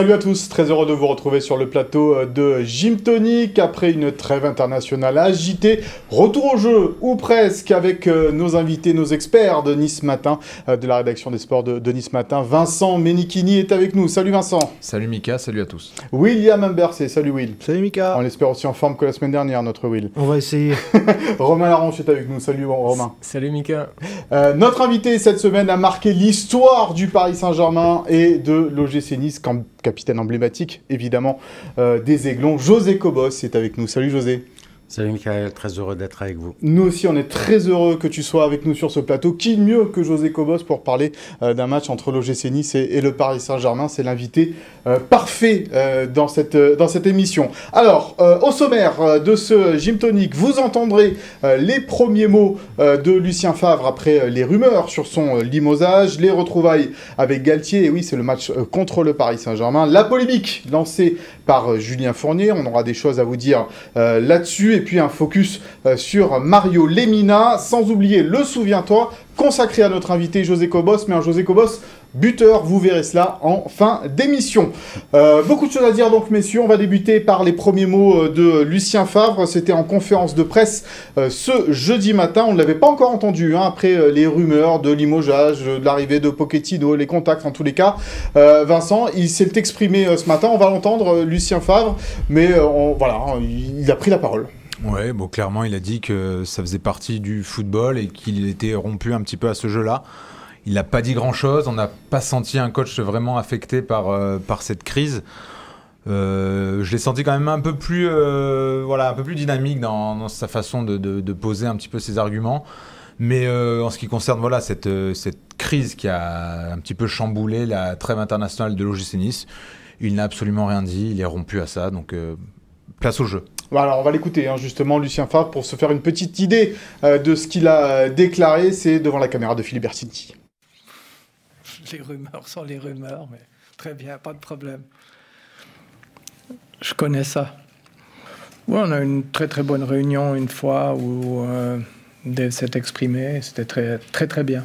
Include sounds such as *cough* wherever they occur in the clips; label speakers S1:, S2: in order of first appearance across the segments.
S1: Salut à tous, très heureux de vous retrouver sur le plateau euh, de Gym Tonic après une trêve internationale agitée. Retour au jeu, ou presque, avec euh, nos invités, nos experts de Nice Matin, euh, de la rédaction des sports de, Nice Matin. Vincent Menichini est avec nous. Salut Vincent.
S2: Salut Mika, salut à tous.
S1: William Imbercé, salut Will.
S3: Salut Mika.
S1: On l'espère aussi en forme que la semaine dernière, notre Will.
S3: On va essayer. *laughs*
S1: Romain Laronche est avec nous. Salut Romain.
S4: Salut Mika.
S1: notre invité cette semaine a marqué l'histoire du Paris Saint-Germain et de l'OGC Nice capitaine emblématique, évidemment, euh, des Aiglons. José Cobos est avec nous. Salut José.
S5: Salut Michael, très heureux d'être avec vous.
S1: Nous aussi, on est très heureux que tu sois avec nous sur ce plateau. Qui mieux que José Cobos pour parler euh, d'un match entre l'OGC Nice et, le Paris Saint-Germain? C'est l'invité euh, parfait euh, dans, cette, dans cette émission. Alors, au sommaire de ce Gym Tonic, vous entendrez les premiers mots de Lucien Favre après les rumeurs sur son limosage, les retrouvailles avec Galtier, et oui, c'est le match contre le Paris Saint-Germain, la polémique lancée par Julien Fournier, on aura des choses à vous dire là-dessus et puis un focus euh, sur Mario Lemina, sans oublier le Souviens-toi, consacré à notre invité José Cobos, mais un José Cobos buteur, vous verrez cela en fin d'émission. Euh, beaucoup de choses à dire donc messieurs, on va débuter par les premiers mots euh, de Lucien Favre, c'était en conférence de presse ce jeudi matin, on ne l'avait pas encore entendu, hein, après les rumeurs de limogeage, de l'arrivée de Pochettino, les contacts en tous les cas. Vincent, il s'est exprimé ce matin, on va l'entendre, Lucien Favre, mais voilà, il a pris la parole.
S2: Ouais, bon, clairement, il a dit que ça faisait partie du football et qu'il était rompu un petit peu à ce jeu-là. Il n'a pas dit grand-chose. On n'a pas senti un coach vraiment affecté par, euh, par cette crise. Euh, je l'ai senti quand même un peu plus, euh, voilà, un peu plus dynamique dans, sa façon de, poser un petit peu ses arguments. Mais en ce qui concerne voilà, cette, cette crise qui a un petit peu chamboulé la trêve internationale de l'OGC Nice, il n'a absolument rien dit. Il est rompu à ça. Donc, place au jeu.
S1: Voilà, on va l'écouter hein, justement, Lucien Favre, pour se faire une petite idée euh, de ce qu'il a déclaré. C'est devant la caméra de Philippe Bertini.
S6: Les rumeurs sont les rumeurs, mais très bien, pas de problème. Je connais ça. Oui, on a eu une très très bonne réunion une fois où euh, Dave s'est exprimé. C'était très très bien.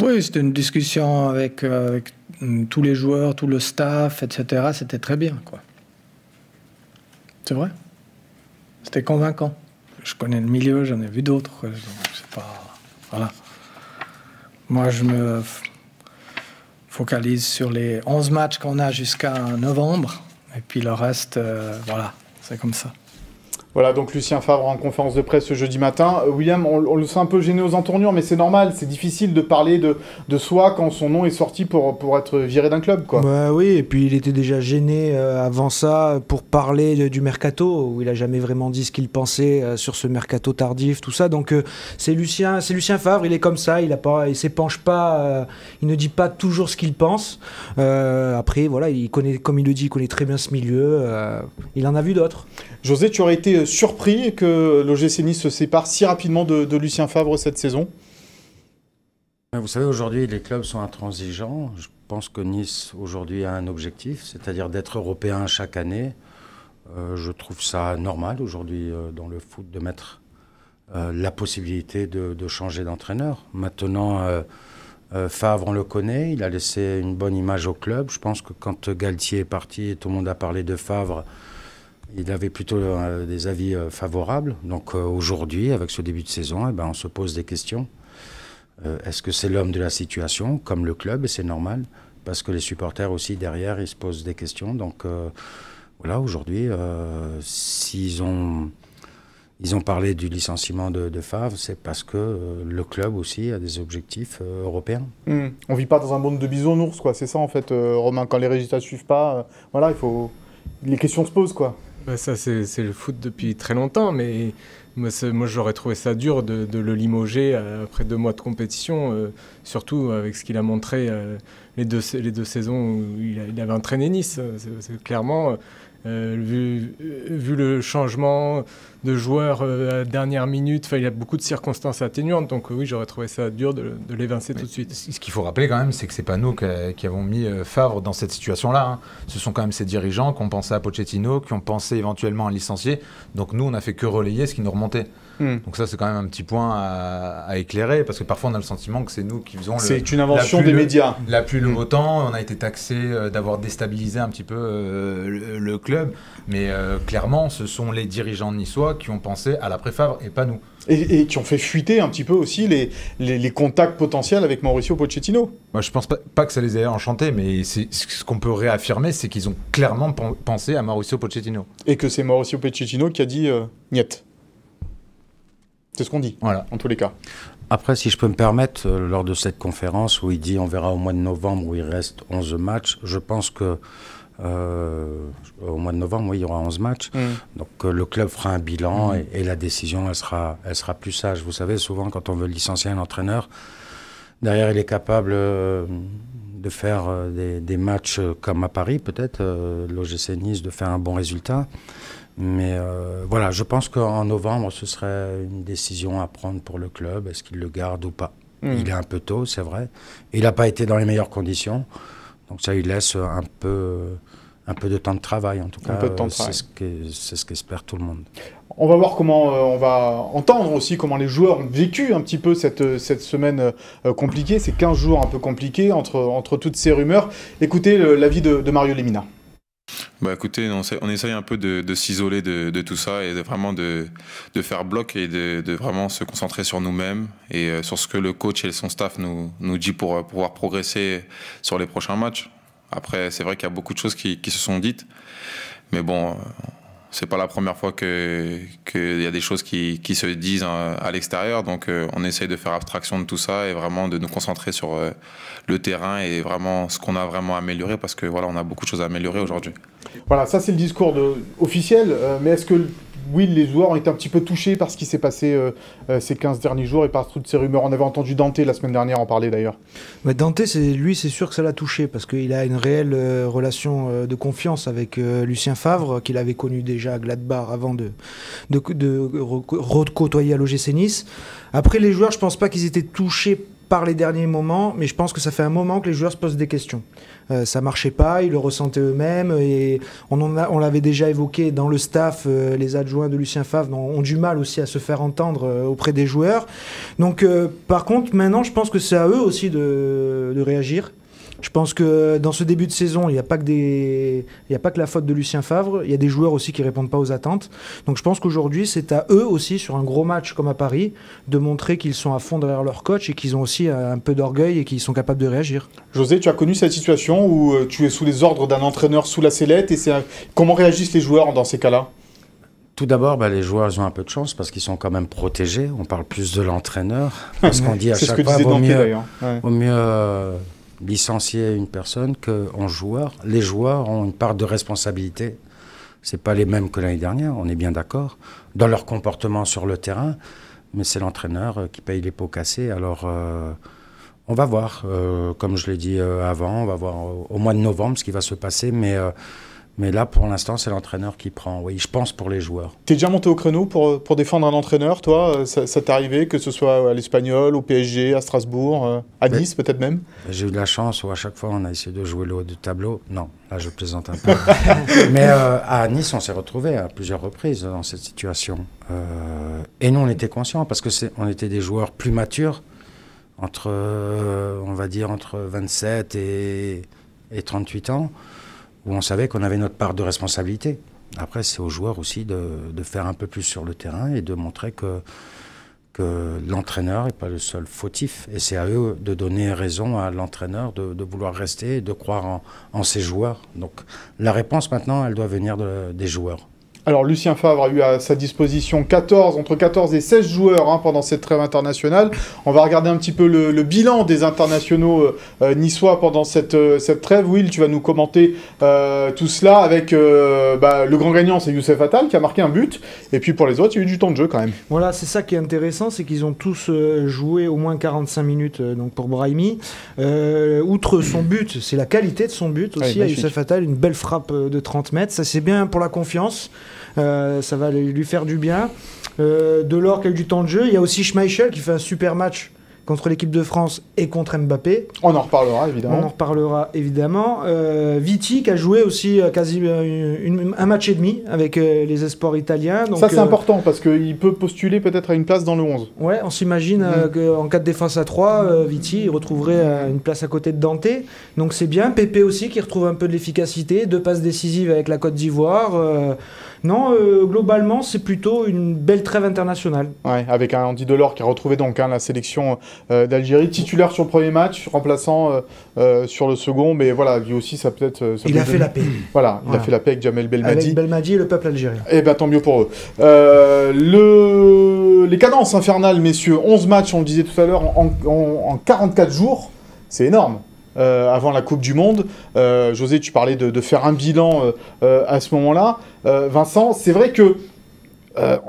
S6: Oui, c'était une discussion avec, euh, avec tous les joueurs, tout le staff, etc. C'était très bien, quoi. C'est vrai? C'était convaincant. Je connais le milieu, j'en ai vu d'autres. pas. Voilà. Moi, je me focalise sur les 11 matchs qu'on a jusqu'à novembre. Et puis le reste, euh, voilà, c'est comme ça.
S1: Voilà, donc Lucien Favre en conférence de presse ce jeudi matin. Euh, William, on, le sent un peu gêné aux entournures, mais c'est normal, c'est difficile de parler de, de, soi quand son nom est sorti pour, pour être viré d'un club. Quoi.
S3: Bah oui, et puis il était déjà gêné euh, avant ça pour parler du mercato, où il a jamais vraiment dit ce qu'il pensait euh, sur ce mercato tardif, tout ça. Donc c'est Lucien, c'est Lucien Favre, il est comme ça, il a pas, il s'épanche pas, il ne dit pas toujours ce qu'il pense. après, voilà, il connaît, comme il le dit, il connaît très bien ce milieu. il en a vu d'autres.
S1: José, tu aurais été surpris que l'OGC Nice se sépare si rapidement de, Lucien Favre cette saison?
S5: Vous savez, aujourd'hui, les clubs sont intransigeants. Je pense que Nice, aujourd'hui, a un objectif, c'est-à-dire d'être européen chaque année. Euh, je trouve ça normal aujourd'hui euh, dans le foot de mettre euh, la possibilité de, changer d'entraîneur. Maintenant, Favre, on le connaît, il a laissé une bonne image au club. Je pense que quand Galtier est parti tout le monde a parlé de Favre, il avait plutôt euh, des avis euh, favorables. Donc euh, aujourd'hui, avec ce début de saison, eh ben, on se pose des questions. Est-ce que c'est l'homme de la situation, comme le club, c'est normal, parce que les supporters aussi derrière, ils se posent des questions. Donc voilà, aujourd'hui, s'ils ont, ils ont parlé du licenciement de, Favre, c'est parce que le club aussi a des objectifs européens.
S1: Hmm. On vit pas dans un monde de bisounours, quoi. C'est ça en fait, Romain. Quand les résultats suivent pas, voilà, les questions se posent, quoi.
S4: Bah, ça, c'est le foot depuis très longtemps, mais moi, moi j'aurais trouvé ça dur de, le limoger euh, après deux mois de compétition, euh, surtout avec ce qu'il a montré euh, les, deux, les deux saisons où il, il avait entraîné Nice. Clairement, vu, vu, le changement de joueurs euh, à dernière minute. il y a beaucoup de circonstances atténuantes. Donc, oui, j'aurais trouvé ça dur de, l'évincer tout de suite.
S2: Ce qu'il faut rappeler quand même, c'est que c'est pas nous qui, avons mis euh, Favre dans cette situation-là. Hein. Ce sont quand même ces dirigeants qui ont pensé à Pochettino, qui ont pensé éventuellement à licencier. Donc, nous, on n'a fait que relayer ce qui nous remonte
S1: Hmm.
S2: Donc ça, c'est quand même un petit point à, à éclairer, parce que parfois on a le sentiment que c'est nous qui faisons le,
S1: C'est une invention des
S2: le-
S1: médias.
S2: la pluie le
S1: Mm.
S2: beau temps. On a été taxé euh, d'avoir déstabilisé un petit peu euh, le, le club, mais euh, clairement, ce sont les dirigeants niçois qui ont pensé à la préfavre et pas nous.
S1: Et, et qui ont fait fuiter un petit peu aussi les, les, les contacts potentiels avec Mauricio Pochettino.
S2: Moi, je pense pas, pas que ça les ait enchantés, mais ce qu'on peut réaffirmer, c'est qu'ils ont clairement pen- pensé à Mauricio Pochettino.
S1: Et que c'est Mauricio Pochettino qui a dit euh, Niet. C'est ce qu'on dit,
S2: Voilà.
S1: en tous les cas.
S5: Après, si je peux me permettre, euh, lors de cette conférence où il dit on verra au mois de novembre où il reste 11 matchs, je pense que euh, au mois de novembre, oui, il y aura 11 matchs. Donc euh, le club fera un bilan et, et la décision, elle sera, elle sera plus sage. Vous savez, souvent quand on veut licencier un entraîneur, derrière il est capable euh, de faire des, des matchs comme à Paris, peut-être, l'OGC Nice, de faire un bon résultat. Mais euh, voilà, je pense qu'en novembre, ce serait une décision à prendre pour le club. Est-ce qu'il le garde ou pas?
S1: Mm.
S5: Il est un peu tôt, c'est vrai. Il n'a pas été dans les meilleures conditions. Donc ça, il laisse un peu, un peu de temps de travail, en tout
S1: Un
S5: cas.
S1: peu de temps de
S5: euh,
S1: travail.
S5: C'est ce qu'espère tout le monde.
S1: On va voir comment euh, on va entendre aussi comment les joueurs ont vécu un petit peu cette, euh, cette semaine euh, compliquée, ces 15 jours un peu compliqués entre, entre toutes ces rumeurs. Écoutez l'avis de, de Mario Lemina.
S7: Bah écoutez, on, essaye un peu de, s'isoler de, tout ça et de vraiment de, faire bloc et de, vraiment se concentrer sur nous-mêmes et euh, sur ce que le coach et son staff nous, nous dit pour euh, pouvoir progresser sur les prochains matchs. Après, c'est vrai qu'il y a beaucoup de choses qui, qui se sont dites, mais bon, euh, c'est pas la première fois que qu'il y a des choses qui, se disent euh, à l'extérieur, donc euh, on essaye de faire abstraction de tout ça et vraiment de nous concentrer sur euh, le terrain et vraiment ce qu'on a vraiment amélioré parce que voilà, on a beaucoup de choses à améliorer aujourd'hui.
S1: Voilà, ça c'est le discours officiel, euh, mais est-ce que, oui, les joueurs ont été un petit peu touchés par ce qui s'est passé euh, euh, ces 15 derniers jours et par toutes ces rumeurs On avait entendu Dante la semaine dernière en parler d'ailleurs.
S3: Mais Dante, lui, c'est sûr que ça l'a touché parce qu'il a une réelle euh, relation de confiance avec Lucien Favre, qu'il avait connu déjà à Gladbach avant de, de, recôtoyer à l'OGC Nice. Après, les joueurs, je pense pas qu'ils étaient touchés par les derniers moments, mais je pense que ça fait un moment que les joueurs se posent des questions. Euh, ça marchait pas, ils le ressentaient eux-mêmes et on, en a- on l'avait déjà évoqué dans le staff, euh, les adjoints de Lucien Favre ont, du mal aussi à se faire entendre euh, auprès des joueurs. Donc, euh, par contre, maintenant, je pense que c'est à eux aussi de, de réagir. Je pense que dans ce début de saison, il n'y a pas que des, il n'y a pas que la faute de Lucien Favre. Il y a des joueurs aussi qui répondent pas aux attentes. Donc, je pense qu'aujourd'hui, c'est à eux aussi, sur un gros match comme à Paris, de montrer qu'ils sont à fond derrière leur coach et qu'ils ont aussi un peu d'orgueil et qu'ils sont capables de réagir.
S1: José, tu as connu cette situation où euh, tu es sous les ordres d'un entraîneur sous la sellette et c'est un- comment réagissent les joueurs dans ces cas-là?
S5: Tout d'abord, bah, les joueurs ils ont un peu de chance parce qu'ils sont quand même protégés. On parle plus de l'entraîneur. Parce qu'on dit à
S1: C'est ce
S5: chaque
S1: que
S5: fois,
S1: disait
S5: vaut mieux,
S1: d'ailleurs. Ouais.
S5: vaut mieux euh, licencier une personne qu'un joueur. Les joueurs ont une part de responsabilité. C'est pas les mêmes que l'année dernière, on est bien d'accord, dans leur comportement sur le terrain. Mais c'est l'entraîneur euh, qui paye les pots cassés. Alors, euh, on va voir. Euh, comme je l'ai dit avant, on va voir au, mois de novembre ce qui va se passer. Mais, mais là, pour l'instant, c'est l'entraîneur qui prend. Oui, je pense pour les joueurs.
S1: T'es déjà monté au créneau pour, pour défendre un entraîneur, toi? Euh, Ça, ça t'est arrivé, que ce soit à l'Espagnol, au PSG, à Strasbourg, euh, à
S5: Oui.
S1: Nice peut-être même?
S5: J'ai eu de la chance où à chaque fois on a essayé de jouer le haut du tableau. Non, là je plaisante un peu. *laughs* Mais euh, à Nice, on s'est retrouvé à plusieurs reprises dans cette situation. Euh, et nous, on était conscients parce que on était des joueurs plus matures, entre, euh, on va dire, entre 27 et, et 38 ans, où on savait qu'on avait notre part de responsabilité. Après, c'est aux joueurs aussi de, faire un peu plus sur le terrain et de montrer que l'entraîneur n'est pas le seul fautif. Et c'est à eux de donner raison à l'entraîneur de, vouloir rester et de croire en, ses joueurs. Donc la réponse maintenant, elle doit venir de- des joueurs.
S1: Alors Lucien Favre a eu à sa disposition 14, entre 14 et 16 joueurs hein, pendant cette trêve internationale. On va regarder un petit peu le, le bilan des internationaux euh, euh, niçois pendant cette, euh, cette trêve. Will, tu vas nous commenter euh, tout cela avec bah, le grand gagnant, c'est Youssef Attal qui a marqué un but. Et puis pour les autres, il y a eu du temps de jeu quand même.
S3: Voilà, c'est ça qui est intéressant, c'est qu'ils ont tous joué au moins 45 minutes donc pour Brahimi. Outre son but, c'est la qualité de son but aussi.
S1: Ouais,
S3: à
S1: magnifique.
S3: Youssef Attal, une belle frappe de 30 mètres. Ça, c'est bien pour la confiance. Euh, ça va lui faire du bien. Euh, Delors qui a eu du temps de jeu. Il y a aussi Schmeichel qui fait un super match. contre l'équipe de France et contre Mbappé.
S1: On en reparlera évidemment.
S3: On en reparlera évidemment. Euh, Viti qui a joué aussi euh, quasi euh, une- un match et demi avec les espoirs italiens. Donc,
S1: Ça c'est important parce qu'il peut postuler peut-être à une place dans le 11.
S3: Ouais, on s'imagine euh, qu'en cas de défense à 3, euh, Viti il retrouverait une place à côté de Dante. Donc c'est bien. Pépé aussi qui retrouve un peu de l'efficacité, deux passes décisives avec la Côte d'Ivoire. Non, euh, globalement, c'est plutôt une belle trêve internationale.
S1: Ouais, avec un Andy Delors qui a retrouvé donc hein, la sélection euh, d'Algérie, titulaire sur le premier match, remplaçant euh, euh, sur le second, mais voilà, lui aussi ça peut être. ça
S3: Il
S1: peut
S3: a fait
S1: donner-
S3: la paix
S1: Voilà, il a fait la paix avec Jamel Belmadi.
S3: avec Belmadi et le peuple algérien.
S1: Eh ben tant mieux pour eux. Euh, le... Les cadences infernales, messieurs, 11 matchs, on le disait tout à l'heure, en, en- en 44 jours, c'est énorme. Euh, avant la Coupe du Monde, Euh, José, tu parlais de, de faire un bilan euh, euh, à ce moment-là. Vincent, c'est vrai que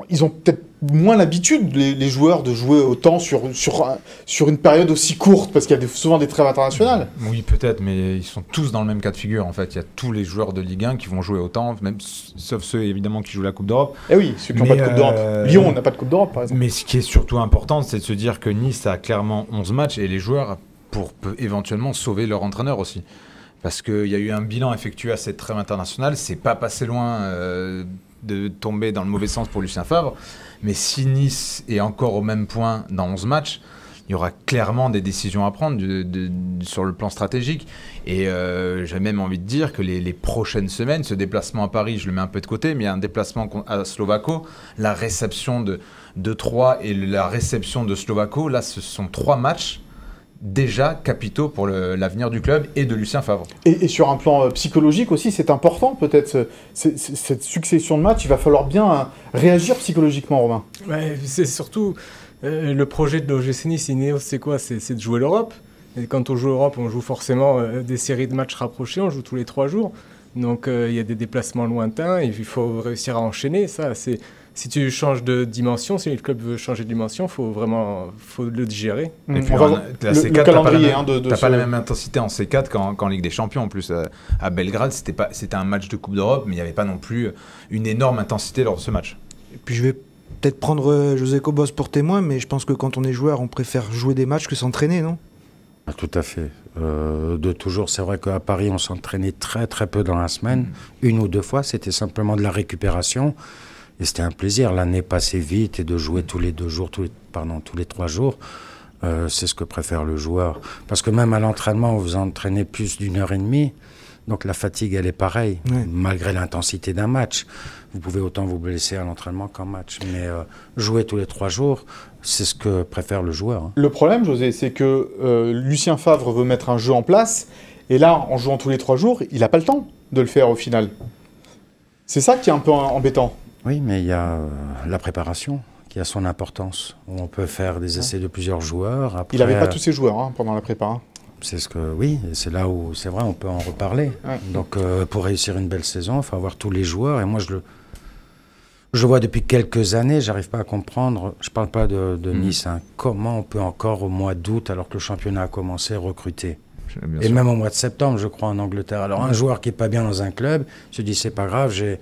S1: ils ont peut-être moins l'habitude, les, les joueurs, de jouer autant sur, sur, sur une période aussi courte, parce qu'il y a des- souvent des trêves internationales.
S2: Oui, peut-être, mais ils sont tous dans le même cas de figure. En fait, il y a tous les joueurs de Ligue 1 qui vont jouer autant, même sauf ceux évidemment qui jouent la Coupe d'Europe.
S1: Eh oui, ceux qui n'ont pas de Coupe d'Europe.
S2: euh,
S1: Lyon n'a pas de Coupe d'Europe, par exemple.
S2: Mais ce qui est surtout important, c'est de se dire que Nice a clairement 11 matchs et les joueurs pour éventuellement sauver leur entraîneur aussi. Parce qu'il y a eu un bilan effectué à cette trêve internationale, c'est pas passé loin euh, de tomber dans le mauvais sens pour Lucien Favre. Mais si Nice est encore au même point dans 11 matchs, il y aura clairement des décisions à prendre sur le plan stratégique. Et euh, j'ai même envie de dire que les, prochaines semaines, ce déplacement à Paris, je le mets un peu de côté, mais il y a un déplacement à Slovako, la réception de, de Troyes et la réception de Slovako, là, ce sont trois matchs déjà capitaux pour l'avenir du club et de Lucien Favre.
S1: Et, et sur un plan euh, psychologique aussi, c'est important peut-être ce- ce- ce- cette succession de matchs. Il va falloir bien euh, réagir psychologiquement, Romain.
S4: Ouais, c'est surtout euh, le projet de l'OGC Nice, Ineos, c'est quoi? C'est de jouer l'Europe. Et quand on joue l'Europe, on joue forcément euh, des séries de matchs rapprochés, on joue tous les trois jours. Donc euh, il y a des déplacements lointains et il faut réussir à enchaîner. Ça, c'est si tu changes de dimension, si le club veut changer de dimension, faut vraiment faut le digérer.
S2: Et puis, en-
S1: voir
S2: la
S1: le,
S2: C4,
S1: le
S2: t'as pas la même-
S1: hein, de, de
S2: T'as
S1: ce-
S2: pas la même intensité en C4 qu'en Ligue des Champions. En plus, euh, à Belgrade, c'était pas, c'était un match de Coupe d'Europe, mais il n'y avait pas non plus une énorme intensité lors de ce match.
S3: Et puis je vais peut-être prendre euh, José Cobos pour témoin, mais je pense que quand on est joueur, on préfère jouer des matchs que s'entraîner, non?
S5: Ah, Tout à fait. Euh, de toujours, c'est vrai qu'à Paris, on s'entraînait très très peu dans la semaine. Une ou deux fois, c'était simplement de la récupération. Et c'était un plaisir. L'année passait vite et de jouer tous les deux jours, tous les, pardon, tous les trois jours, euh, c'est ce que préfère le joueur. Parce que même à l'entraînement, vous entraînez plus d'une heure et demie. Donc la fatigue, elle est pareille, malgré l'intensité d'un match. Vous pouvez autant vous blesser à l'entraînement qu'en match. Mais euh, jouer tous les trois jours, c'est ce que préfère le joueur. hein.
S1: Le problème, José, c'est que euh, Lucien Favre veut mettre un jeu en place, et là, en jouant tous les trois jours, il n'a pas le temps de le faire au final. C'est ça qui est un peu embêtant.
S5: Oui, mais il y a euh, la préparation qui a son importance. On peut faire des essais de plusieurs joueurs. Après,
S1: Il n'avait pas tous ses joueurs hein, pendant la prépa. hein.
S5: C'est ce que oui, c'est là où c'est vrai, on peut en reparler.
S1: Ouais.
S5: Donc euh, pour réussir une belle saison, il faut avoir tous les joueurs. Et moi, je le, je vois depuis quelques années. J'arrive pas à comprendre. Je parle pas de, de
S2: Mhm.
S5: Nice. hein. Comment on peut encore au mois d'août, alors que le championnat a commencé, recruter? Et
S2: sûr.
S5: même au mois de septembre, je crois, en Angleterre. Alors, un joueur qui est pas bien dans un club se dit c'est pas grave, j'ai,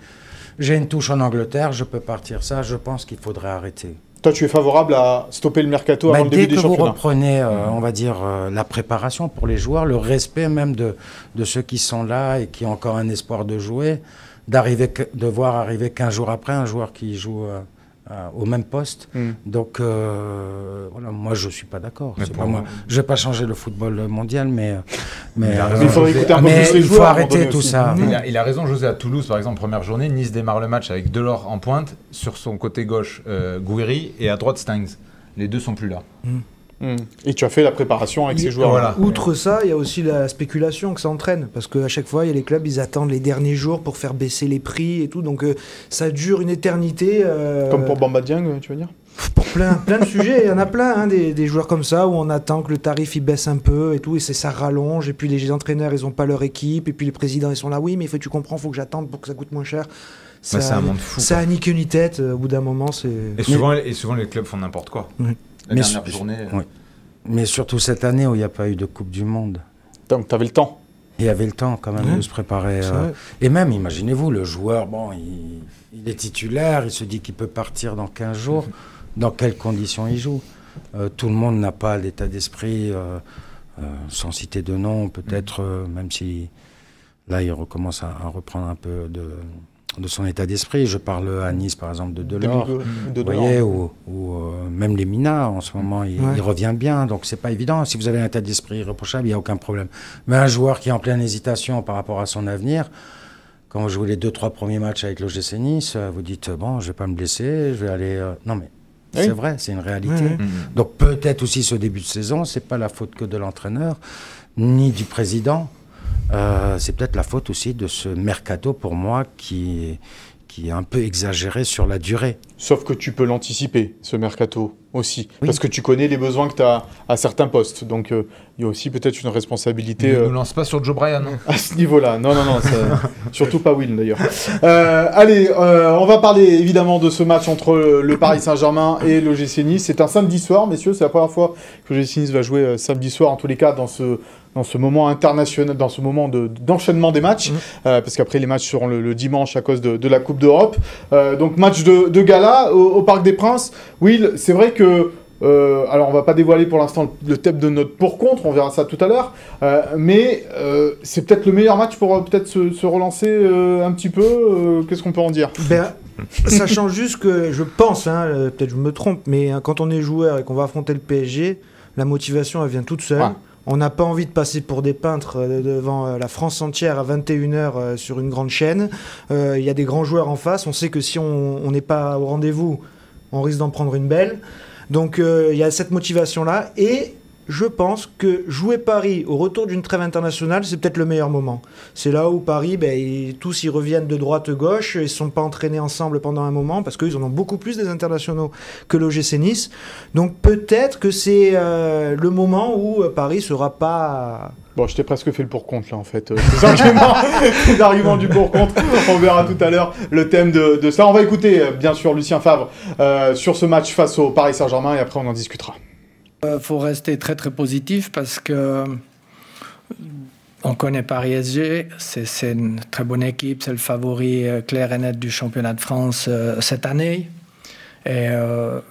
S5: j'ai une touche en Angleterre, je peux partir. Ça, je pense qu'il faudrait arrêter.
S1: Toi, tu es favorable à stopper le mercato
S5: Bah,
S1: avant le
S5: dès
S1: début
S5: que
S1: des
S5: vous
S1: championnats
S5: reprenez, euh, on va dire, euh, la préparation pour les joueurs, le respect même de, de ceux qui sont là et qui ont encore un espoir de jouer, d'arriver, que- de voir arriver 15 jours après un joueur qui joue euh, euh, au même poste.
S1: Hmm.
S5: Donc, euh, voilà, moi, je suis pas d'accord. Je vais pas changer le football mondial, mais, mais,
S2: Il a
S5: euh,
S2: raison,
S1: Il faudrait
S2: José.
S1: écouter un peu
S5: mais
S1: plus les
S5: il
S1: joueurs.
S5: faut arrêter tout
S1: aussi.
S5: ça.
S2: Il a, il a raison, José. À Toulouse, par exemple, première journée, Nice démarre le match avec Delors en pointe, sur son côté gauche, euh, Gouiri, et à droite, Stangs. Les deux sont plus là.
S1: Et tu as fait la préparation avec
S3: Il-
S1: ces joueurs.
S2: Voilà.
S3: Outre ça, il y a aussi la spéculation que ça entraîne. Parce qu'à chaque fois, il y a les clubs, ils attendent les derniers jours pour faire baisser les prix et tout. Donc euh, ça dure une éternité. euh,
S1: Comme pour Bamba Dieng, tu veux dire?
S3: pour plein, plein de *laughs* sujets. Il y en a plein, hein, des, des joueurs comme ça, où on attend que le tarif il baisse un peu et tout. Et c'est ça rallonge. Et puis les entraîneurs, ils ont pas leur équipe. Et puis les présidents, ils sont là. Oui, mais faut, tu comprends, faut que j'attende pour que ça coûte moins cher.
S2: Bah, c'est un monde fou.
S3: Ça a ni queue ni tête. euh, Au bout d'un moment, c'est.
S2: Et souvent, et souvent, les clubs font n'importe quoi.
S3: Oui.
S2: La
S5: Mais
S2: dernière journée.
S5: oui. Mais surtout cette année où il n'y a pas eu de Coupe du Monde.
S1: Donc, tu avais le temps.
S5: Il y avait le temps quand même de se préparer. Euh. Et même, imaginez-vous, le joueur, bon, il, il est titulaire, il se dit qu'il peut partir dans 15 jours. *laughs* Dans quelles conditions il joue? Euh, tout le monde n'a pas l'état d'esprit, euh, euh, sans citer de nom, peut-être, euh, même si là, il recommence à, à reprendre un peu de, de son état d'esprit. Je parle à Nice, par exemple, de Delors.
S1: de
S5: Vous voyez, ou, ou, euh, même les Mina, en ce moment, il,
S3: Ouais.
S5: il revient bien, donc c'est pas évident. Si vous avez un état d'esprit irréprochable, il n'y a aucun problème. Mais un joueur qui est en pleine hésitation par rapport à son avenir, quand vous jouez les deux, trois premiers matchs avec l'OGC Nice, euh, vous dites, bon, je vais pas me blesser, je vais aller... euh, Non, mais
S1: Oui.
S5: c'est vrai, c'est une réalité.
S2: Mhm.
S5: Donc peut-être aussi ce début de saison, c'est pas la faute que de l'entraîneur, ni du président. Euh, c'est peut-être la faute aussi de ce mercato, pour moi, qui, qui est un peu exagéré sur la durée.
S1: Sauf que tu peux l'anticiper, ce mercato aussi.
S5: Oui.
S1: Parce que tu connais les besoins que tu as à certains postes. Donc euh, il y a aussi peut-être une responsabilité
S2: Ne
S1: euh,
S2: nous lance pas sur Joe Bryan. hein. *laughs*
S1: à ce niveau-là. Non, non, non. ça- Surtout pas Will d'ailleurs. Euh, allez, euh, on va parler évidemment de ce match entre le Paris Saint-Germain et l'OGC Nice. C'est un samedi soir, messieurs. C'est la première fois que l'OGC Nice va jouer euh, samedi soir, en tous les cas, dans ce, dans ce moment international, dans ce moment de- d'enchaînement des matchs. Euh, parce qu'après, les matchs seront le, le dimanche à cause de, de la Coupe d'Europe. Euh, donc, match de, de gala au, au Parc des Princes. Will, c'est vrai que. euh, alors, on va pas dévoiler pour l'instant le, thème de notre pour-contre, on verra ça tout à l'heure. Euh, mais euh, c'est peut-être le meilleur match pour euh, peut-être se, se relancer euh, un petit peu. Euh, Qu'est-ce qu'on peut en dire?
S3: Ben, *laughs* sachant juste que je pense, hein, peut-être je me trompe, mais hein, quand on est joueur et qu'on va affronter le PSG, la motivation elle vient toute seule.
S1: Ouais.
S3: On n'a pas envie de passer pour des peintres euh, devant euh, la France entière à 21h euh, sur une grande chaîne. Il y a des grands joueurs en face. On sait que si on n'est pas au rendez-vous, on risque d'en prendre une belle. Donc il y a cette motivation-là. Et je pense que jouer Paris au retour d'une trêve internationale, c'est peut-être le meilleur moment. C'est là où Paris, ben, ils- tous ils reviennent de droite-gauche, ils ne sont pas entraînés ensemble pendant un moment, parce qu'ils en ont beaucoup plus des internationaux que l'OGC Nice. Donc peut-être que c'est euh, le moment où euh, Paris sera pas...
S1: Bon, je t'ai presque fait le pour-contre là en fait. Euh, *laughs* arguments, du pour-contre, on verra tout à l'heure le thème de, de ça. On va écouter euh, bien sûr Lucien Favre euh, sur ce match face au Paris Saint-Germain et après on en discutera.
S6: Il faut rester très très positif parce que euh, on connaît Paris SG, c'est une très bonne équipe, c'est le favori euh, clair et net du championnat de France euh, cette année. Et euh,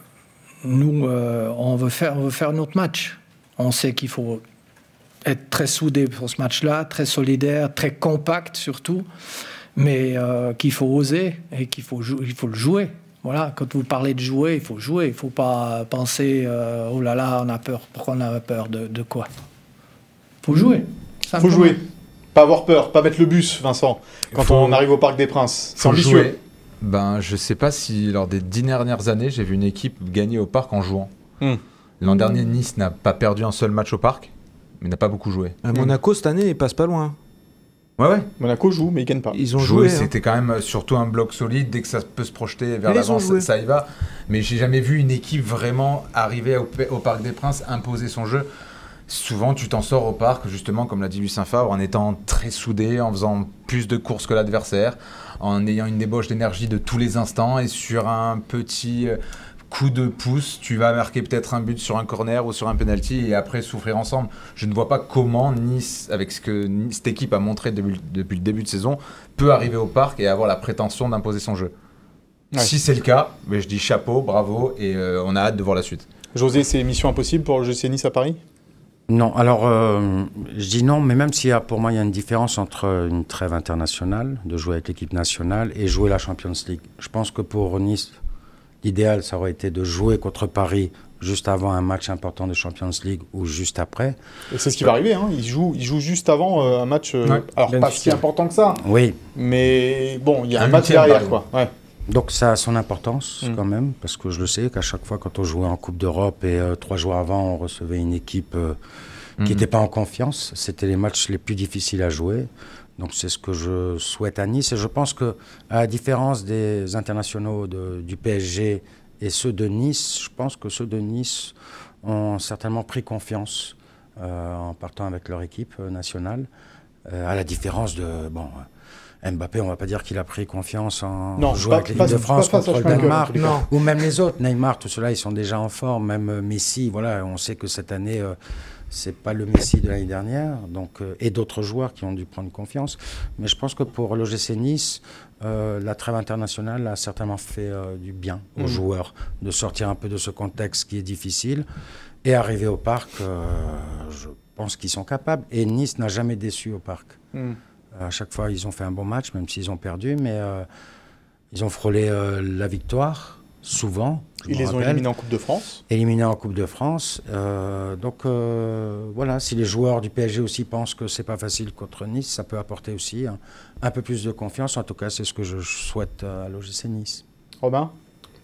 S6: nous, euh, on, veut faire, on veut faire notre match. On sait qu'il faut être très soudé pour ce match-là, très solidaire, très compact surtout, mais euh, qu'il faut oser et qu'il faut, il faut le jouer. Voilà, quand vous parlez de jouer, il faut jouer. Il ne faut pas penser euh, oh là là, on a peur. Pourquoi on a peur de, de quoi? Il faut jouer.
S1: Faut
S6: simplement.
S1: jouer, pas avoir peur, pas mettre le bus, Vincent, quand
S2: Faut-
S1: on arrive au Parc des Princes. C'est
S2: Faut
S1: ambitieux.
S2: jouer. Ben, je sais pas si lors des dix dernières années, j'ai vu une équipe gagner au parc en jouant.
S1: Hmm.
S2: L'an dernier, Nice n'a pas perdu un seul match au parc, mais n'a pas beaucoup joué.
S3: À Monaco, cette année, ils passent pas loin.
S2: Ouais, ouais.
S1: Monaco joue, mais il gagne pas.
S3: Ils ont joué. hein.
S2: c'était quand même euh, surtout un bloc solide. Dès que ça peut se projeter vers
S3: ils
S2: l'avant, ça, ça y va. Mais j'ai jamais vu une équipe vraiment arriver au, au Parc des Princes, imposer son jeu. Souvent, tu t'en sors au parc, justement, comme l'a dit Lucien Favre, en étant très soudé, en faisant plus de courses que l'adversaire, en ayant une débauche d'énergie de tous les instants et sur un petit euh, coup de pouce, tu vas marquer peut-être un but sur un corner ou sur un penalty et après souffrir ensemble. Je ne vois pas comment Nice, avec ce que Nice- cette équipe a montré depuis, depuis le début de saison, peut arriver au parc et avoir la prétention d'imposer son jeu.
S1: Ouais.
S2: Si c'est le cas, ben, je dis chapeau, bravo et euh, on a hâte de voir la suite.
S1: José, c'est mission impossible pour le GC Nice à Paris?
S5: Non, alors euh, je dis non, mais même s'il y a, pour moi, il y a une différence entre une trêve internationale, de jouer avec l'équipe nationale, et jouer la Champions League. Je pense que pour Nice, l'idéal, ça aurait été de jouer contre Paris juste avant un match important de Champions League ou juste après.
S1: Et c'est ce qui va arriver, hein. il, joue, il joue juste avant euh, un match, euh,
S2: Ouais,
S1: alors pas si important que ça,
S5: Oui,
S1: mais bon, il y a un,
S2: Un
S1: match derrière, quoi. Ouais.
S5: donc ça a son importance
S1: Mm.
S5: quand même, parce que je le sais qu'à chaque fois, quand on jouait en Coupe d'Europe et euh, trois jours avant, on recevait une équipe euh, qui
S2: Mhm.
S5: n'était pas en confiance, c'était les matchs les plus difficiles à jouer. Donc c'est ce que je souhaite à Nice. Et je pense que, à la différence des internationaux de- du PSG et ceux de Nice, je pense que ceux de Nice ont certainement pris confiance euh, en partant avec leur équipe euh, nationale. Euh, à la différence de bon, Mbappé, on va pas dire qu'il a pris confiance en
S1: Non,
S5: jouant
S1: pas-
S5: avec l'équipe de France
S1: pas
S5: contre le Danemark.
S3: Non.
S5: Ou même les autres, Neymar, tout cela, ils sont déjà en forme. Même Messi, voilà, on sait que cette année, euh, c'est pas le Messi de l'année dernière, donc euh, et d'autres joueurs qui ont dû prendre confiance. Mais je pense que pour l'OGC Nice, euh, la trêve internationale a certainement fait euh, du bien aux
S1: Mhm.
S5: joueurs de sortir un peu de ce contexte qui est difficile et arriver au parc. je pense qu'ils sont capables. Et Nice n'a jamais déçu au parc.
S1: Hmm.
S5: À chaque fois, ils ont fait un bon match, même s'ils ont perdu, mais ils ont frôlé la victoire souvent.
S1: Ils les ont éliminés en Coupe de France.
S5: Éliminés en Coupe de France. Euh, donc euh, voilà, si les joueurs du PSG aussi pensent que c'est pas facile contre Nice, ça peut apporter aussi un, un peu plus de confiance. En tout cas, c'est ce que je souhaite euh, à l'OGC Nice.
S1: Robin?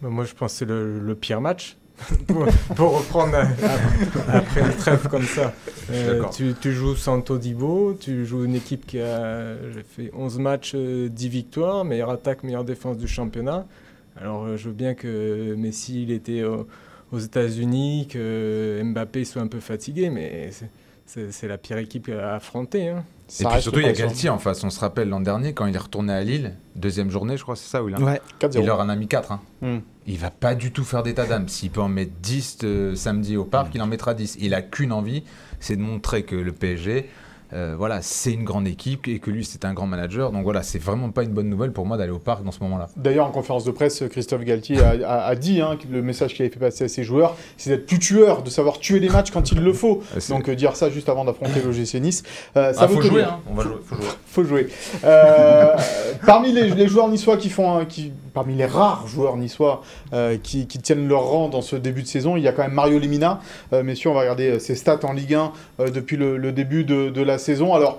S4: Bah, moi, je pense que c'est le, le pire match. *laughs* pour, pour reprendre après une trêve comme ça. Euh, tu, tu joues sans Todibo, tu joues une équipe qui a fait 11 matchs, euh, 10 victoires, meilleure attaque, meilleure défense du championnat. Alors euh, je veux bien que Messi il était au- aux États-Unis, que Mbappé soit un peu fatigué, mais c'est- la pire équipe à affronter. hein.
S2: Et puis surtout, il y a Galtier en face. On se rappelle l'an dernier, quand il est retourné à Lille, deuxième journée, je crois, c'est ça, où il a...
S3: Ouais.
S1: 4-0.
S2: Il leur en a mis 4. Hein.
S1: Hmm.
S2: Il va pas du tout faire d'état d'âme. S'il peut en mettre 10 euh, samedi au parc, il en mettra 10. Il a qu'une envie, c'est de montrer que le PSG, euh, voilà, c'est une grande équipe et que lui, c'est un grand manager. Donc voilà, c'est vraiment pas une bonne nouvelle pour moi d'aller au parc dans ce moment-là.
S1: D'ailleurs, en conférence de presse, Christophe Galtier a, a- a dit hein, que le message qu'il avait fait passer à ses joueurs, c'est d'être plus tueur, de savoir tuer les matchs quand il le faut.
S2: C'est-
S1: Donc euh, dire ça juste avant d'affronter l'OGC Nice, euh, ça
S2: Ah,
S1: vaut
S2: faut jouer, hein. On va jouer, faut jouer.
S1: faut jouer. Euh, *laughs* parmi les, les joueurs niçois qui font, un- qui, parmi les rares joueurs niçois euh, qui, qui tiennent leur rang dans ce début de saison, il y a quand même Mario Lemina. Euh, messieurs, on va regarder euh, ses stats en Ligue 1 euh, depuis le, le début de, de la saison. Alors,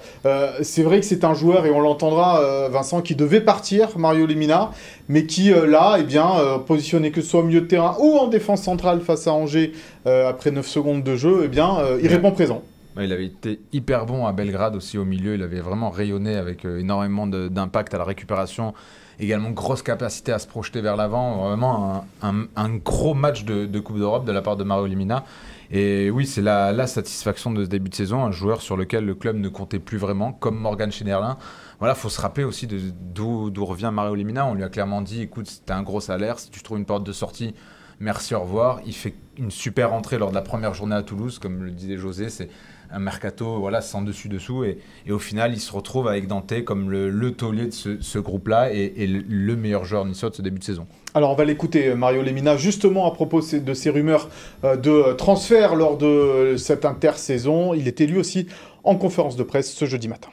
S1: c'est vrai que c'est un joueur, et on l'entendra, Vincent, qui devait partir, Mario Lemina, mais qui, là, eh bien, positionné que ce soit au milieu de terrain ou en défense centrale face à Angers, après 9 secondes de jeu, eh bien, il répond présent.
S2: Il avait été hyper bon à Belgrade aussi au milieu. Il avait vraiment rayonné avec énormément d'impact à la récupération. Également grosse capacité à se projeter vers l'avant. Vraiment un, un- gros match de, Coupe d'Europe de la part de Mario Limina. Et oui, c'est la, satisfaction de ce début de saison. Un joueur sur lequel le club ne comptait plus vraiment, comme Morgan Schneiderlin. Voilà, faut se rappeler aussi d'où revient Mario Limina. On lui a clairement dit écoute, c'était un gros salaire. Si tu trouves une porte de sortie, merci, au revoir. Il fait une super entrée lors de la première journée à Toulouse, comme le disait José. C'est un mercato voilà, sans dessus-dessous. Et, et au final, il se retrouve avec Dante comme le, le taulier de ce, ce groupe-là et, et le, le meilleur joueur niçois de ce début de saison.
S1: Alors on va l'écouter, euh, Mario Lemina, justement à propos de ces rumeurs euh, de euh, transfert lors de cette intersaison. Il était lui aussi en conférence de presse ce jeudi matin.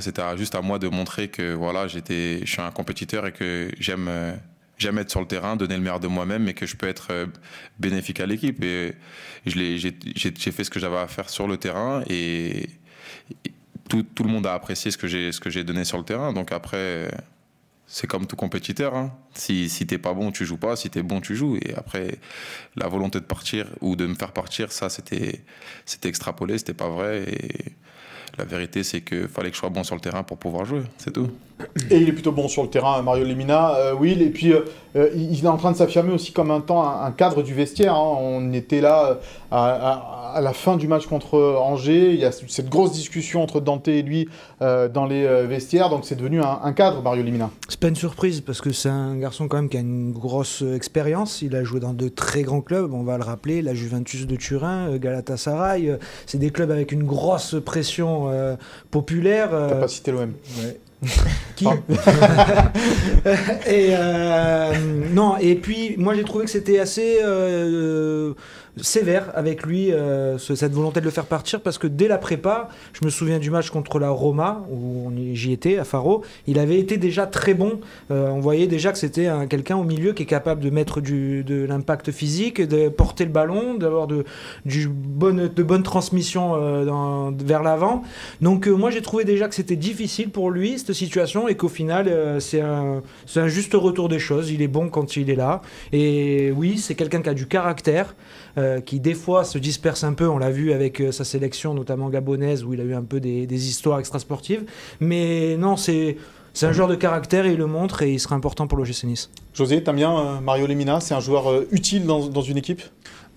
S7: C'était juste à moi de montrer que voilà, j'étais, je suis un compétiteur et que j'aime, j'aime être sur le terrain, donner le meilleur de moi-même, et que je peux être euh, bénéfique à l'équipe. Et j'ai, fait ce que j'avais à faire sur le terrain et, tout, le monde a apprécié ce que j'ai, donné sur le terrain. Donc après, c'est comme tout compétiteur. hein. Si, si t'es pas bon, tu joues pas. Si t'es bon, tu joues. Et après, la volonté de partir ou de me faire partir, ça, c'était, c'était extrapolé, c'était pas vrai. Et la vérité, c'est qu'il fallait que je sois bon sur le terrain pour pouvoir jouer. C'est tout.
S1: Et il est plutôt bon sur le terrain, Mario Lemina, euh, Will. Et puis, euh, euh, il est en train de s'affirmer aussi comme un temps un, cadre du vestiaire. hein. On était là à, à- à la fin du match contre Angers. Il y a cette grosse discussion entre Dante et lui euh, dans les vestiaires. Donc, c'est devenu un, un cadre, Mario Lemina.
S3: C'est pas une surprise parce que c'est un garçon quand même qui a une grosse expérience. Il a joué dans de très grands clubs, on va le rappeler, la Juventus de Turin, Galatasaray. C'est des clubs avec une grosse pression populaire.
S1: T'as pas cité l'OM.
S4: Ouais. *laughs*
S3: Qui *laughs* Et euh, non, et puis moi j'ai trouvé que c'était assez euh, sévère avec lui, euh, ce- cette volonté de le faire partir, parce que dès la prépa, je me souviens du match contre la Roma, où j'y étais, à Faro, il avait été déjà très bon. Euh, on voyait déjà que c'était un- quelqu'un au milieu qui est capable de mettre du, de l'impact physique, de porter le ballon, d'avoir de, du bonne, de bonnes transmissions euh, vers l'avant. Donc euh, moi j'ai trouvé déjà que c'était difficile pour lui cette situation et qu'au final euh, c'est un, c'est un juste retour des choses. Il est bon quand il est là. Et oui, c'est quelqu'un qui a du caractère, euh, qui des fois se disperse un peu. On l'a vu avec euh, sa sélection, notamment gabonaise, où il a eu un peu des, des histoires extrasportives. Mais non, c'est c'est un joueur de caractère et il le montre et il sera important pour l'OGC Nice.
S1: José, t'aimes bien euh, Mario Lemina? C'est un joueur euh, utile dans, dans une équipe?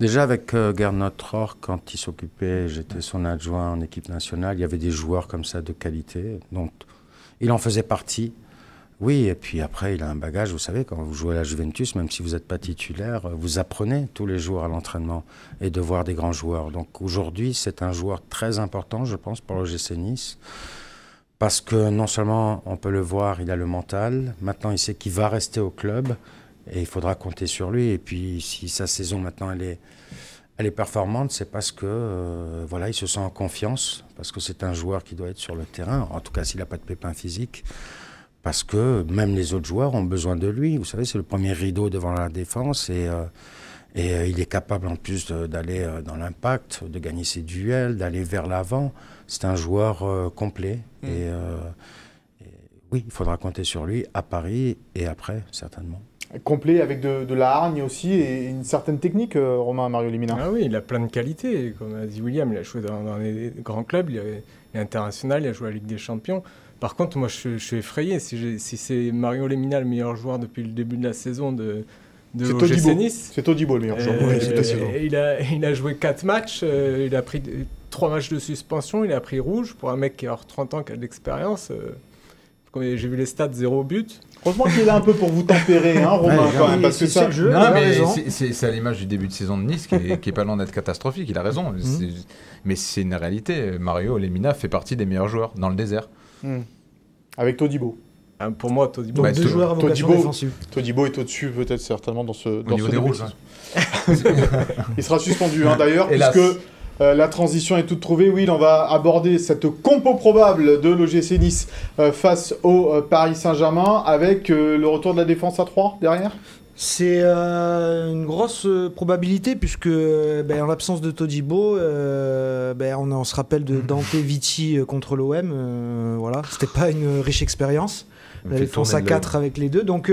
S5: Déjà avec euh, Gernot Rohr, quand il s'occupait, j'étais son adjoint en équipe nationale, il y avait des joueurs comme ça de qualité. Donc il en faisait partie. Oui, et puis après, il a un bagage, vous savez, quand vous jouez à la Juventus, même si vous n'êtes pas titulaire, vous apprenez tous les jours à l'entraînement et de voir des grands joueurs. Donc aujourd'hui, c'est un joueur très important, je pense, pour le GC Nice. Parce que non seulement on peut le voir, il a le mental, maintenant il sait qu'il va rester au club et il faudra compter sur lui. Et puis si sa saison maintenant elle est, elle est performante, c'est parce que euh, voilà, il se sent en confiance, parce que c'est un joueur qui doit être sur le terrain, en tout cas s'il n'a pas de pépin physique parce que même les autres joueurs ont besoin de lui. Vous savez, c'est le premier rideau devant la défense et, euh, et euh, il est capable en plus d'aller euh, dans l'impact, de gagner ses duels, d'aller vers l'avant. C'est un joueur complet mm. et, oui, il faudra compter sur lui à Paris et après, certainement.
S1: Complet avec de, la hargne aussi et une certaine technique, Romain Mario Limina.
S4: Ah oui, il a plein de qualités. Comme a dit William, il a joué dans, dans les grands clubs, il est international, il a joué à la Ligue des Champions. Par contre, moi, je, suis effrayé. Si, c'est Mario Lemina le meilleur joueur depuis le début de la saison de, de
S1: OGC Nice. C'est Todibo le meilleur joueur.
S4: Euh, il, a, il a joué 4 matchs, euh, il a pris 3 matchs de suspension, il a pris rouge pour un mec qui a hors 30 ans, qui a de l'expérience. Euh, j'ai vu les stats, 0 but.
S1: Franchement, qu'il est là un peu pour vous tempérer, hein, Romain, quand même, parce que
S2: ça. Jeu, non, mais c'est à l'image du début de saison de Nice qui est, qui est pas loin d'être catastrophique. Il a raison. Mhm. Mais c'est une réalité. Mario Lemina fait partie des meilleurs joueurs dans le désert.
S1: Hmm. Avec Todibo.
S4: Ah, pour moi, Todibo.
S3: Donc, deux joueurs à vocation Todibo, défensive.
S1: Todibo est au-dessus, peut-être, certainement, dans ce. Dans
S2: des rouges. *laughs*
S1: il sera suspendu, hein, d'ailleurs, puisque euh, la transition est toute trouvée. Oui, on va aborder cette compo probable de l'OGC Nice euh, face au euh, Paris Saint-Germain avec le retour de la défense à 3 derrière
S3: c'est euh, une grosse euh, probabilité puisque ben, en l'absence de Todibo, euh, ben, on, se rappelle de *laughs* Dante Vici contre l'OM. voilà, c'était pas une riche expérience. La défense à 4 avec les deux. Donc,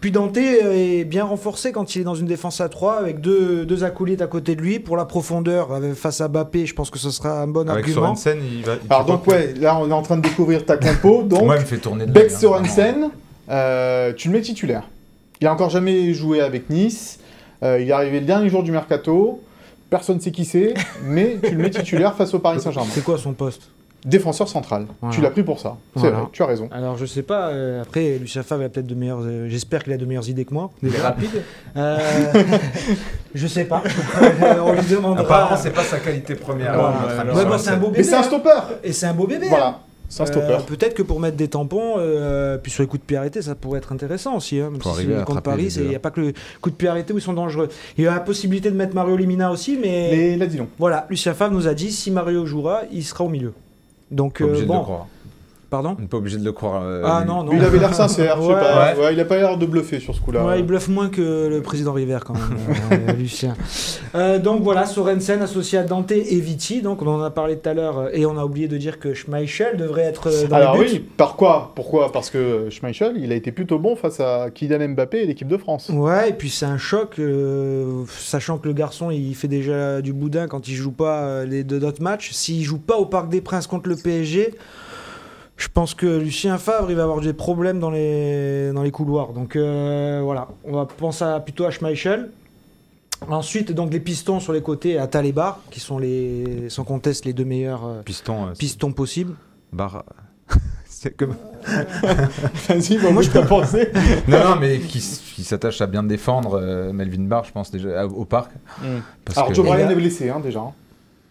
S3: puis Dante est bien renforcé quand il est dans une défense à 3 avec deux, deux acolytes à côté de lui. Pour la profondeur, face à Bappé, je pense que ce sera un bon
S2: avec
S3: argument.
S2: Sorensen, il va.
S1: Alors, donc, ouais, là, on est en train de découvrir ta compo. *laughs* Donc,
S2: Moi, il me fait tourner de
S1: Beck hein, Sorensen, tu le mets titulaire. Il n'a encore jamais joué avec Nice. Euh, il est arrivé le dernier jour du mercato. Personne ne sait qui c'est, *laughs* mais tu le mets titulaire face au Paris Saint-Germain.
S3: C'est quoi son poste
S1: Défenseur central. Tu l'as pris pour ça. C'est vrai, tu as raison.
S3: Alors je sais pas. Euh, après, Lucien Favre a peut-être de meilleures. Euh, j'espère qu'il a de meilleures idées que moi.
S2: Il est rapide. *laughs*
S3: je sais pas. *laughs*
S2: on lui demandera. Apparemment, c'est pas sa qualité première.
S3: c'est un beau bébé.
S1: Mais c'est un stopper.
S3: Et c'est un beau bébé.
S1: Voilà. Euh,
S3: peut-être que pour mettre des tampons, euh, puis sur les coups de pied arrêtés, ça pourrait être intéressant aussi. Hein,
S2: pour arriver à
S3: contre Paris, il n'y a pas que le coup de pied arrêté où ils sont dangereux. Il y a la possibilité de mettre Mario Limina aussi, mais.
S1: Mais là, dit non.
S3: Voilà, Lucien Favre nous a dit si Mario jouera, il sera au milieu. Donc,
S2: euh, bon.
S3: Pardon
S2: On n'est pas obligé de le croire.
S3: Euh, ah non, non.
S1: il avait l'air sincère, je sais pas. Ouais. il n'a pas l'air de bluffer sur ce coup-là.
S3: Ouais, il bluffe moins que le président River quand même, *laughs* euh, Lucien. Euh, donc voilà, Sorensen associé à Dante et Vici. Donc on en a parlé tout à l'heure et on a oublié de dire que Schmeichel devrait être dans
S1: Alors
S3: les
S1: buts. oui, par quoi Pourquoi? Parce que Schmeichel, il a été plutôt bon face à Kylian Mbappé et l'équipe de France.
S3: Ouais, et puis c'est un choc, sachant que le garçon, il fait déjà du boudin quand il joue pas les deux autres matchs. S'il joue pas au Parc des Princes contre le PSG je pense que Lucien Favre, il va avoir des problèmes dans les, dans les couloirs. Donc euh, voilà, on va penser plutôt à Schmeichel. Ensuite, donc les pistons sur les côtés à Talébar, qui sont les, sans conteste les deux meilleurs euh,
S2: pistons,
S3: euh, pistons possibles.
S2: Bar... *laughs* C'est comme. *laughs*
S1: Vas-y, moi je peux penser. *laughs*
S2: non, non, mais qui, s'attache à bien défendre Melvin Barr, je pense, déjà, au parc.
S1: Mm. Alors, Joe Bryan est blessé, hein, déjà.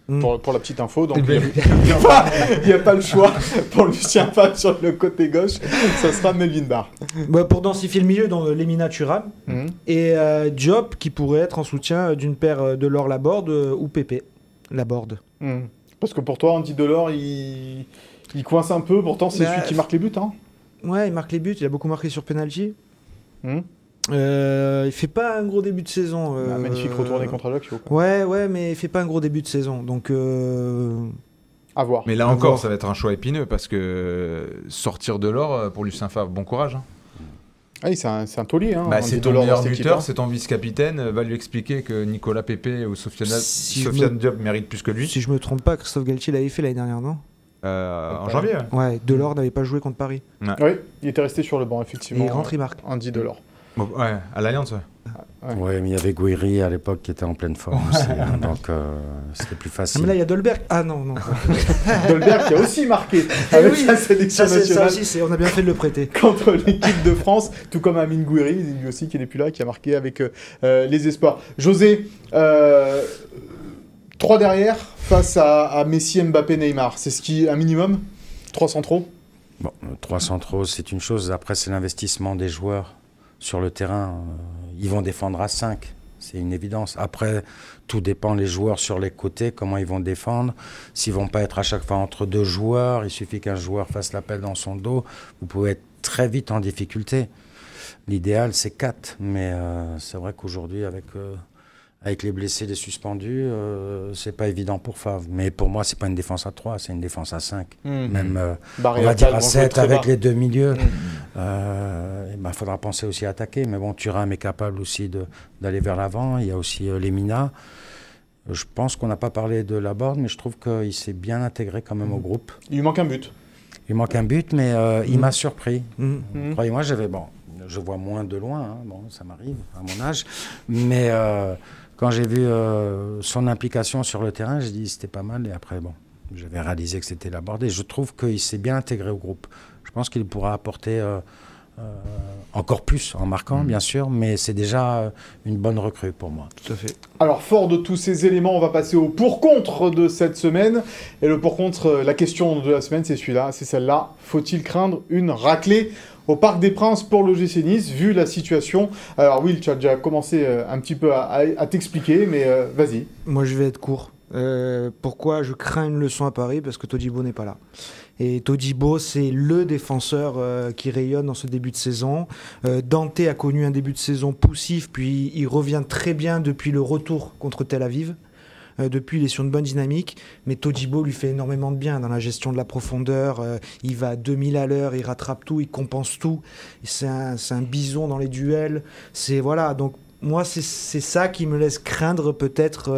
S1: Mm. Pour, la petite info. Donc, *laughs* il n'y a, pas le choix *laughs* pour Lucien Favre sur le côté gauche. Ça sera Melvin Barr.
S3: Bah, pour densifier le milieu, dans l'Emina Turam. Mm. Et euh, Diop, qui pourrait être en soutien d'une paire euh, de l'or Laborde euh, ou Pépé Laborde.
S1: Mm. Parce que pour toi, Andy Delors, il, il coince un peu. Pourtant, c'est bah, celui qui marque les buts. Hein.
S3: Ouais, il marque les buts. Il a beaucoup marqué sur penalty. Euh, il fait pas un gros début de saison.
S1: Euh, magnifique retourné contre Ajaccio.
S3: Ouais, ouais, mais il fait pas un gros début de saison. Donc. Euh...
S1: À voir.
S2: Mais là encore, ça va être un choix épineux parce que sortir de l'or euh, pour Lucien Favre, bon courage. Hein.
S1: Ah oui, c'est un, un taulier. Hein,
S2: bah, c'est ton meilleur buteur, hein. c'est ton vice-capitaine. Va lui expliquer que Nicolas Pepe ou Sofiane, Diop méritent plus que lui.
S3: Si je me trompe pas, Christophe Galtier l'avait fait l'année dernière, non?
S2: Euh, en janvier
S3: Ouais, Delors n'avait pas joué contre Paris.
S1: Oui, il était resté sur le banc, effectivement.
S3: Et il rentre, il marque.
S1: Andy Delors.
S2: Ouais, à l'Alliance.
S5: Ouais. ouais. mais il y avait Guiri à l'époque qui était en pleine forme aussi, hein, donc euh, c'était plus facile.
S3: Mais là, il y a Dolberg. Ah non, non. *laughs*
S1: Dolberg qui a aussi marqué
S3: Eh
S1: avec
S3: oui,
S1: sa sélection
S3: Ça, c'est- ça
S1: nationale
S3: aussi, c'est- on a bien fait de le prêter. *laughs*
S1: contre l'équipe de France, tout comme Amine Gouiri, lui aussi qui n'est plus là, qui a marqué avec euh, euh, les espoirs. José, euh, trois derrière face à, à Messi, Mbappé, Neymar. C'est ce qui, un minimum? Trois centraux?
S5: Bon, euh, trois centraux, c'est une chose. Après, c'est l'investissement des joueurs sur le terrain. Euh, Ils vont défendre à 5. C'est une évidence. Après, tout dépend les joueurs sur les côtés, comment ils vont défendre. S'ils vont pas être à chaque fois entre deux joueurs, il suffit qu'un joueur fasse l'appel dans son dos. Vous pouvez être très vite en difficulté. L'idéal, c'est 4. Mais euh, c'est vrai qu'aujourd'hui, avec, euh, avec les blessés, les suspendus, euh, c'est pas évident pour Favre. Mais pour moi, c'est pas une défense à 3, c'est une défense à 5. Même, euh, on va dire à
S1: vont jouer
S5: 7
S1: très
S5: avec
S1: bas.
S5: les deux milieux.
S1: Mm.
S5: Euh, il faudra penser aussi à attaquer. Mais bon, Thuram est capable aussi d'aller vers l'avant. Il y a aussi euh, Lemina. Je pense qu'on n'a pas parlé de Laborde, mais je trouve qu'il s'est bien intégré quand même au groupe.
S1: Il lui manque un but.
S5: Il manque un but, mais euh, il m'a surpris. Croyez-moi, j'avais bon, je vois moins de loin, hein, bon, ça m'arrive à mon âge, mais euh, quand j'ai vu euh, son implication sur le terrain, j'ai dit c'était pas mal, et après bon, j'avais réalisé que c'était l'abordé. Je trouve qu'il s'est bien intégré au groupe. Je pense qu'il pourra apporter euh, euh, encore plus en marquant, bien sûr, mais c'est déjà euh, une bonne recrue pour moi.
S3: Tout à fait.
S1: Alors, fort de tous ces éléments, on va passer au pour-contre de cette semaine. Et le pour-contre, euh, la question de la semaine, c'est celui-là, c'est celle-là. Faut-il craindre une raclée au Parc des Princes pour l'OGC Nice, vu la situation? Alors, Will, tu as déjà commencé un petit peu à, à- à t'expliquer, mais euh, vas-y.
S3: Moi, je vais être court. Euh, pourquoi je crains une leçon à Paris? Parce que Todibo n'est pas là. Et Todibo, c'est le défenseur euh, qui rayonne dans ce début de saison. Euh, Dante a connu un début de saison poussif, puis il revient très bien depuis le retour contre Tel Aviv. Euh, depuis, il est sur une bonne dynamique, mais Todibo lui fait énormément de bien dans la gestion de la profondeur. Il va à 2000 à l'heure, il rattrape tout, il compense tout. C'est un, bison dans les duels. C'est voilà. Donc moi, c'est ça qui me laisse craindre peut-être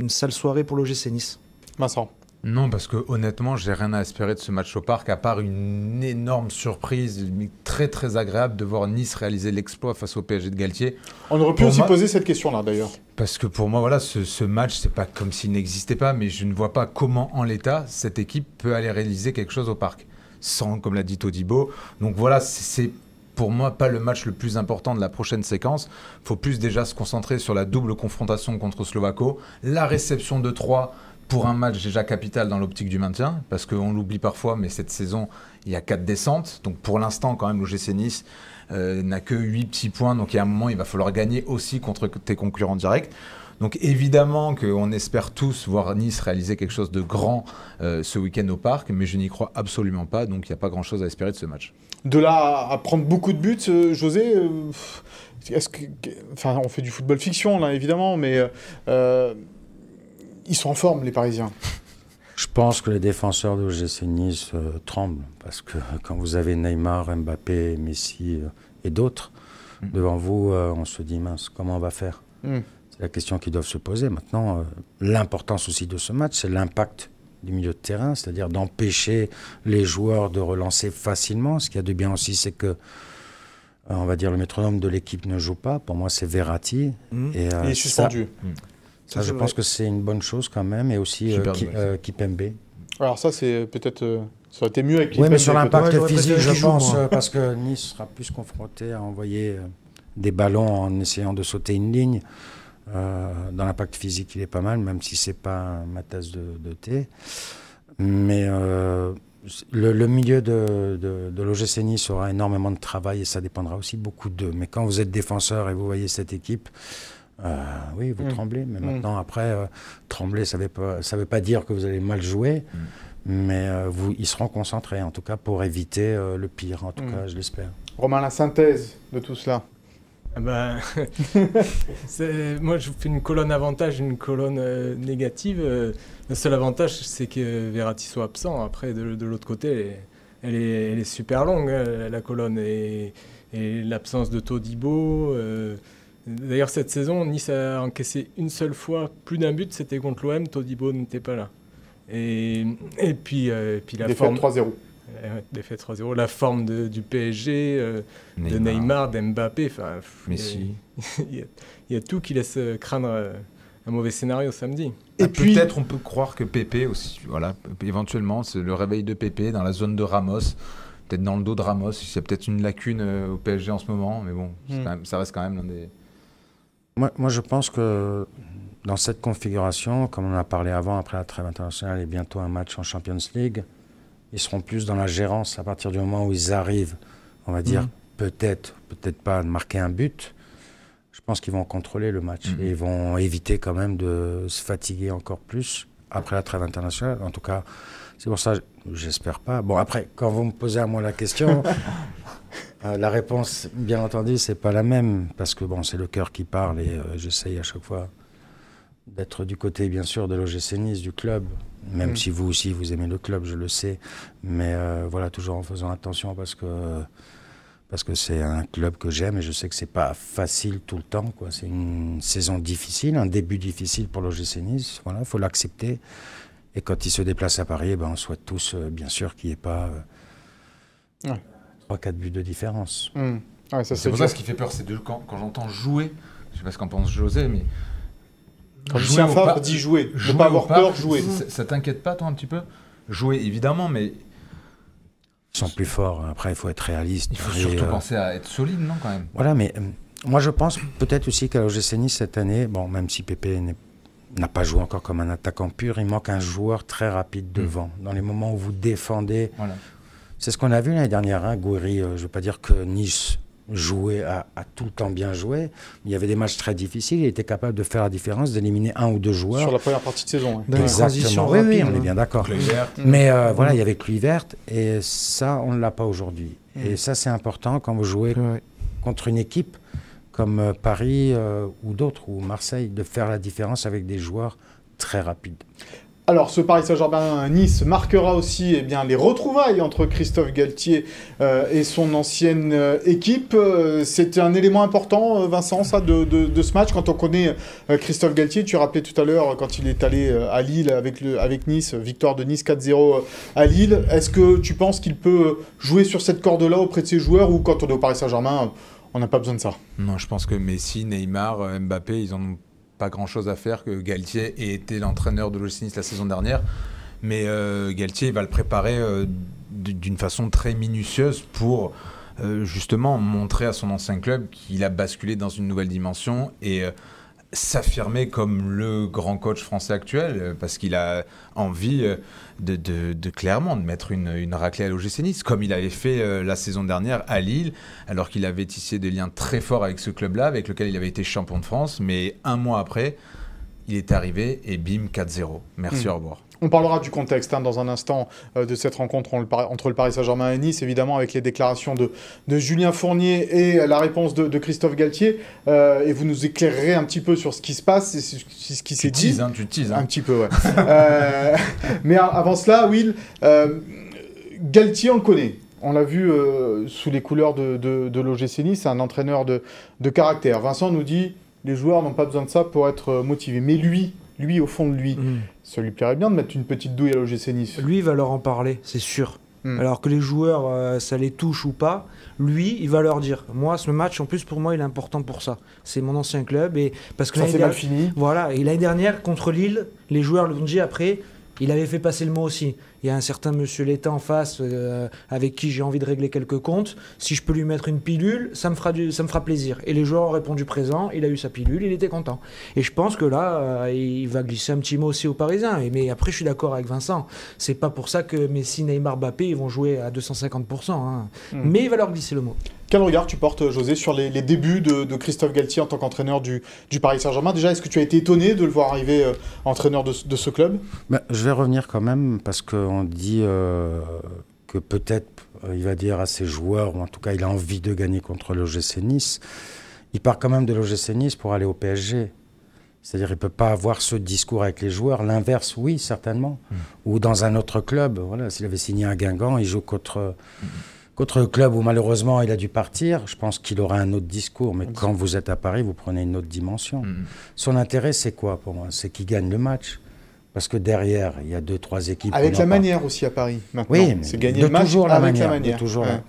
S3: une sale soirée pour l'OGC Nice.
S1: Vincent.
S2: Non, parce que honnêtement, j'ai rien à espérer de ce match au parc, à part une énorme surprise, très très agréable de voir Nice réaliser l'exploit face au PSG de Galtier.
S1: On aurait pu
S2: Pour
S1: aussi
S2: moi-
S1: poser cette question-là, d'ailleurs.
S2: Parce que pour moi, voilà, ce, ce match, c'est pas comme s'il n'existait pas, mais je ne vois pas comment, en l'état, cette équipe peut aller réaliser quelque chose au parc, sans, comme l'a dit Todibo. Donc voilà, c'est c'est pour moi pas le match le plus important de la prochaine séquence. faut plus déjà se concentrer sur la double confrontation contre Slovako, la réception de 3 pour un match déjà capital dans l'optique du maintien, parce qu'on l'oublie parfois, mais cette saison, il y a quatre descentes. Donc pour l'instant, quand même, l'OGC Nice euh, n'a que 8 petits points. Donc il y a un moment, il va falloir gagner aussi contre tes concurrents directs. Donc évidemment qu'on espère tous voir Nice réaliser quelque chose de grand euh, ce week-end au parc, mais je n'y crois absolument pas. Donc il n'y a pas grand-chose à espérer de ce match.
S1: De là à- prendre beaucoup de buts, euh, José, enfin, on fait du football fiction là, évidemment, mais ils sont en forme, les Parisiens.
S5: Je pense que les défenseurs de l'OGC Nice euh, tremblent parce que quand vous avez Neymar, Mbappé, Messi euh, et d'autres
S2: Mm.
S5: devant vous, euh, on se dit mince, comment on va faire?
S1: Mm.
S5: C'est la question qu'ils doivent se poser. Maintenant, euh, l'importance aussi de ce match, c'est l'impact du milieu de terrain, c'est-à-dire d'empêcher les joueurs de relancer facilement. Ce qu'il y a de bien aussi, c'est que, euh, on va dire, le métronome de l'équipe ne joue pas. Pour moi, c'est Verratti.
S3: Mhm.
S5: Et, euh,
S1: Il est suspendu.
S5: Ça,
S3: Ça,
S5: je pense que c'est une bonne chose quand même. Et aussi euh, euh, Kipembe.
S1: Alors ça, c'est peut-être, euh, ça aurait été mieux avec
S5: Oui, mais sur l'impact
S3: Ouais,
S5: physique, je
S3: joue,
S5: pense, parce que Nice sera plus confronté à envoyer des ballons en essayant de sauter une ligne. Euh, dans l'impact physique, il est pas mal, même si c'est pas ma tasse de, de thé. Mais euh, le, le milieu de, de, de l'OGC Nice aura énormément de travail et ça dépendra aussi beaucoup d'eux. Mais quand vous êtes défenseur et vous voyez cette équipe, euh, oui, vous
S1: Mm.
S5: tremblez. Mais
S1: Mm.
S5: maintenant, après, euh, trembler, ça ne veut, pas- ça veut pas dire que vous allez mal jouer. Mais euh, vous, ils seront concentrés, en tout cas, pour éviter euh, le pire, en tout
S1: Mm.
S5: cas, je l'espère.
S1: Romain, la synthèse de tout cela.
S4: Ah bah, *laughs* c'est- moi, je vous fais une colonne avantage, une colonne euh, négative. Euh, le seul avantage, c'est que Verratti soit absent. Après, de, de l'autre côté, elle est, elle est, elle est super longue, la colonne. Et, et l'absence de Todibo. Euh, D'ailleurs, cette saison, Nice a encaissé une seule fois plus d'un but, c'était contre l'OM. Todibo n'était pas là. Et, et puis, euh, et puis la
S1: Défaite
S4: forme.
S1: 3-0.
S4: défaite 3-0. La forme de, du PSG, euh, de Neymar, d'Mbappé. Enfin,
S2: Messi. *laughs*
S4: Il, y a tout qui laisse craindre un mauvais scénario samedi.
S2: Et ah, puis peut-être on peut croire que Pépé aussi, voilà, éventuellement c'est le réveil de Pépé dans la zone de Ramos, peut-être dans le dos de Ramos. Il y a peut-être une lacune au PSG en ce moment, mais bon, hmm. ça reste quand même l'un des.
S5: Moi, moi, je pense que dans cette configuration, comme on a parlé avant, après la trêve internationale et bientôt un match en Champions League, ils seront plus dans la gérance à partir du moment où ils arrivent, on va dire, mhm. peut-être, peut-être pas marquer un but. Je pense qu'ils vont contrôler le match mhm. et ils vont éviter quand même de se fatiguer encore plus après la trêve internationale. En tout cas, c'est pour ça, j'espère pas. Bon, après, quand vous me posez à moi la question, *laughs* euh, la réponse, bien entendu, c'est pas la même parce que bon, c'est le cœur qui parle et euh, j'essaye à chaque fois d'être du côté, bien sûr, de l'OGC Nice, du club, même mm. si vous aussi, vous aimez le club, je le sais. Mais euh, voilà, toujours en faisant attention parce que parce que c'est un club que j'aime et je sais que c'est pas facile tout le temps. Quoi. C'est une saison difficile, un début difficile pour l'OGC Nice. Voilà, il faut l'accepter. Et quand il se déplace à Paris, eh ben, on souhaite tous, euh, bien sûr, qu'il n'y ait pas euh, 3-4 buts de différence.
S2: Mm. c'est pour ça ce qui fait peur, c'est quand, quand j'entends jouer, je ne sais pas ce qu'en pense José, mais
S1: quand Lucien Favre dit jouer, ne pas avoir peur, jouer.
S2: Ça, t'inquiète pas, toi, un petit peu? Jouer, évidemment, mais.
S5: Ils sont plus forts. Après, il faut être réaliste.
S2: Il faut surtout euh, penser à être solide, non, quand même?
S5: Voilà, mais euh, moi, je pense peut-être aussi qu'à l'OGC Nice, cette année, bon, même si Pépé n'a pas joué encore comme un attaquant pur, il manque un joueur très rapide hmm. devant. Dans les moments où vous défendez. Voilà. C'est ce qu'on a vu l'année dernière. Hein, Gouiri, euh, je ne veux pas dire que Nice joué, a, tout le temps bien joué. Il y avait des matchs très difficiles. Il était capable de faire la différence, d'éliminer un ou deux joueurs.
S1: Sur la première partie de saison.
S5: Oui. Exactement. Oui, oui, on est bien d'accord. Mais euh, voilà, il y avait pluie verte et ça, on ne l'a pas aujourd'hui. Et ça, c'est important quand vous jouez contre une équipe comme euh, Paris euh, ou d'autres, ou Marseille, de faire la différence avec des joueurs très rapides.
S1: Alors, ce Paris Saint-Germain-Nice marquera aussi eh les retrouvailles entre Christophe Galtier euh, et son ancienne euh, équipe. Euh, c'était un élément important, Vincent, de, ce match? Quand on connaît Christophe Galtier, tu rappelais tout à l'heure, quand il est allé à Lille avec, le, avec Nice, victoire de Nice 4-0 à Lille, est-ce que tu penses qu'il peut jouer sur cette corde-là auprès de ses joueurs ou quand on est au Paris Saint-Germain, on n'a pas besoin de ça?
S2: Non, je pense que Messi, Neymar, Mbappé, ils en ont pas grand-chose à faire que Galtier ait été l'entraîneur de l'OGC la saison dernière. Mais euh, Galtier va le préparer euh, d'une façon très minutieuse pour euh, justement montrer à son ancien club qu'il a basculé dans une nouvelle dimension et s'affirmer comme le grand coach français actuel euh, parce qu'il a envie euh, de, de, clairement de mettre une, une raclée à l'OGC Nice comme il avait fait euh, la saison dernière à Lille alors qu'il avait tissé des liens très forts avec ce club-là avec lequel il avait été champion de France. Mais un mois après il est arrivé et bim 4-0 merci hmm. au revoir
S1: on parlera du contexte hein, dans un instant euh, de cette rencontre entre le Paris Saint-Germain et Nice, évidemment avec les déclarations de, Julien Fournier et la réponse de, Christophe Galtier. Euh, et vous nous éclairerez un petit peu sur ce qui se passe et ce qui s'est dit.
S2: Hein, tu teases,
S1: hein. Un petit peu, ouais. Euh, *laughs* mais avant cela, Will, Galtier, on le connaît. On l'a vu sous les couleurs de, de, l'OGC Nice, c'est un entraîneur de, de caractère. Vincent nous dit les joueurs n'ont pas besoin de ça pour être motivés. Mais lui, lui, au fond de lui, mm. ça lui plairait bien de mettre une petite douille à l'OGC Nice.
S3: Lui, il va leur en parler, c'est sûr. Mm. Alors que les joueurs, euh, ça les touche ou pas, lui, il va leur dire. Moi, ce match, en plus, pour moi, il est important pour ça. C'est mon ancien club. Et parce que
S1: ça, c'est mal fini.
S3: Voilà. Et l'année dernière, contre Lille, les joueurs l'ont dit après, il avait fait passer le mot aussi il y a un certain monsieur l'État en face euh, avec qui j'ai envie de régler quelques comptes. Si je peux lui mettre une pilule, ça me fera, ça me fera plaisir. Et les joueurs ont répondu présent, il a eu sa pilule, il était content. Et je pense que là, euh, il va glisser un petit mot aussi aux Parisiens. Et, mais après, je suis d'accord avec Vincent. C'est pas pour ça que Messi, Neymar, Mbappé, ils vont jouer à 250%. Hein. Hmm. Mais il va leur glisser le mot.
S1: Quel regard tu portes, José, sur les, débuts de, Christophe Galtier en tant qu'entraîneur du, Paris Saint-Germain? Déjà, est-ce que tu as été étonné de le voir arriver euh, entraîneur de, ce club?
S5: Ben, Je vais revenir quand même, parce qu'on dit euh, que peut-être euh, il va dire à ses joueurs, ou en tout cas il a envie de gagner contre l'OGC Nice. Il part quand même de l'OGC Nice pour aller au PSG. C'est-à-dire il ne peut pas avoir ce discours avec les joueurs. L'inverse, oui, certainement. Hmm. Ou dans un autre club. Voilà, S'il avait signé à Guingamp, il joue contre... Hmm Contre le club où malheureusement il a dû partir, je pense qu'il aura un autre discours. Mais quand vous êtes à Paris, vous prenez une autre dimension. Mm. Son intérêt, c'est quoi pour moi? C'est qu'il gagne le match. Parce que derrière, il y a deux, trois équipes.
S1: Avec la manière aussi à Paris, maintenant.
S5: Oui,
S1: c'est gagner
S5: de
S1: le match
S5: toujours la
S1: avec
S5: manière,
S1: la
S5: de
S1: manière.
S5: toujours la-
S1: Ouais.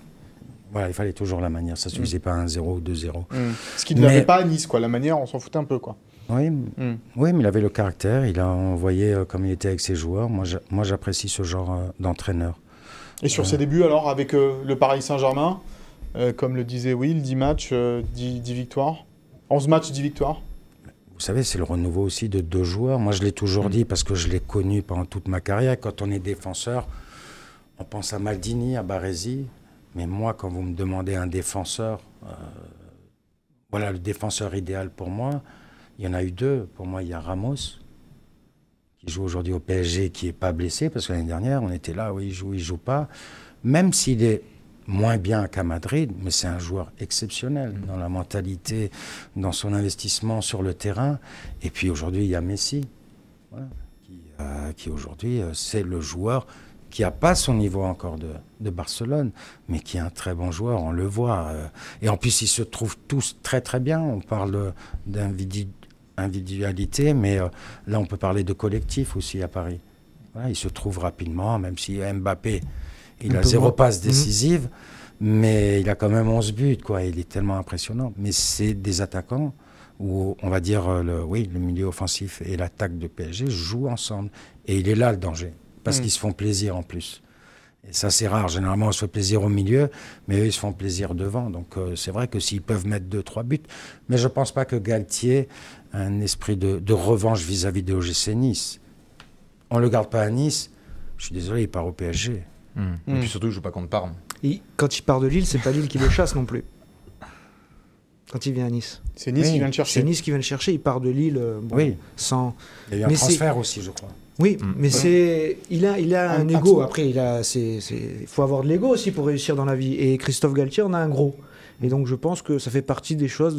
S5: Voilà, il fallait toujours la manière. Ça suffisait pas à 1-0 ou 2-0.
S1: Mm. Ce qu'il ne
S5: Mais-
S1: l'avait pas à Nice, quoi. La manière, on s'en foutait un peu, quoi.
S5: Oui,
S1: Mm.
S5: oui, mais il avait le caractère. Il a envoyé euh, comme il était avec ses joueurs. Moi, j'apprécie ce genre euh, d'entraîneur.
S1: Et sur ses débuts, alors, avec euh, le Paris Saint-Germain, euh, comme le disait Will, 10 matchs, euh, 10, 10 victoires. 11 matchs, 10 victoires.
S5: Vous savez, c'est le renouveau aussi de deux joueurs. Moi, je l'ai toujours dit parce que je l'ai connu pendant toute ma carrière. Quand on est défenseur, on pense à Maldini, à Baresi. Mais moi, quand vous me demandez un défenseur, euh, voilà le défenseur idéal pour moi, il y en a eu deux. Pour moi, il y a Ramos, qui joue aujourd'hui au PSG, qui n'est pas blessé, parce que l'année dernière, on était là, oui, il joue, il joue pas. Même s'il est moins bien qu'à Madrid, mais c'est un joueur exceptionnel dans la mentalité, dans son investissement sur le terrain. Et puis aujourd'hui, il y a Messi, voilà, qui, euh, qui aujourd'hui, euh, c'est le joueur qui n'a pas son niveau encore de, de Barcelone, mais qui est un très bon joueur, on le voit. euh. et en plus, ils se trouvent tous très très bien. On parle d'individualité, mais euh, là, on peut parler de collectif aussi à Paris. Voilà, ils se trouvent rapidement, même si Mbappé, il
S3: Un
S5: a zéro
S3: moins.
S5: passe
S3: Mhm.
S5: décisive, mais il a quand même 11 buts, quoi. Il est tellement impressionnant. Mais c'est des attaquants où, on va dire, euh, le, oui, le milieu offensif et l'attaque de PSG jouent ensemble. Et il est là le danger, parce
S1: Mhm.
S5: qu'ils se font plaisir en plus. Et ça, c'est rare. Généralement, on se fait plaisir au milieu, mais eux, ils se font plaisir devant. Donc, euh, c'est vrai que s'ils peuvent mettre deux, trois buts. Mais je ne pense pas que Galtier un esprit de, de revanche vis-à-vis de l'OGC Nice. On ne le garde pas à Nice. Je suis désolé, il part au PSG.
S2: Mm.
S1: Mm.
S2: Et puis surtout, il joue pas contre Parme.
S3: Et quand il part de Lille, c'est pas Lille qui le chasse non plus. Quand il vient à Nice.
S1: C'est Nice
S5: Oui,
S1: qui vient le
S3: C'est
S1: chercher.
S3: Nice qui vient le chercher, il part de Lille euh, bon,
S5: Oui.
S3: sans.
S5: Il y a eu un
S3: Mais c'est-
S5: transfert aussi, je crois.
S3: Oui,
S2: Mm.
S3: mais c'est il a il a
S1: Un-
S3: un, ego. Après, il a c'est c'est il faut avoir de l'ego aussi pour réussir dans la vie. Et Christophe Galtier en a un gros. Et donc je pense que ça fait partie des choses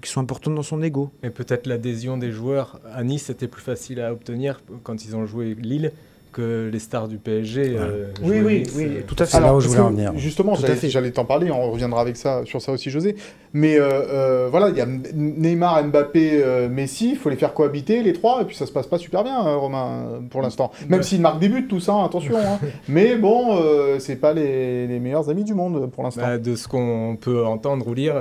S3: qui sont importantes dans son ego.
S4: Et peut-être l'adhésion des joueurs à Nice c'était plus facile à obtenir quand ils ont joué Lille que les stars du PSG. euh,
S3: Oui, oui, oui,
S4: euh.
S3: tout à fait.
S5: C'est là où je voulais en venir.
S1: Justement, j'allais t'en parler, on reviendra avec ça, sur ça aussi, José. Mais euh, euh, voilà, il y a Neymar, Mbappé, euh, Messi, il faut les faire cohabiter, les trois, et puis ça se passe pas super bien, euh, Romain, pour l'instant. Même
S4: Ouais.
S1: s'ils marquent des buts, tout ça, attention. hein. *laughs* Mais bon, euh, c'est pas les, les meilleurs amis du monde pour l'instant.
S4: Bah, de ce qu'on peut entendre ou lire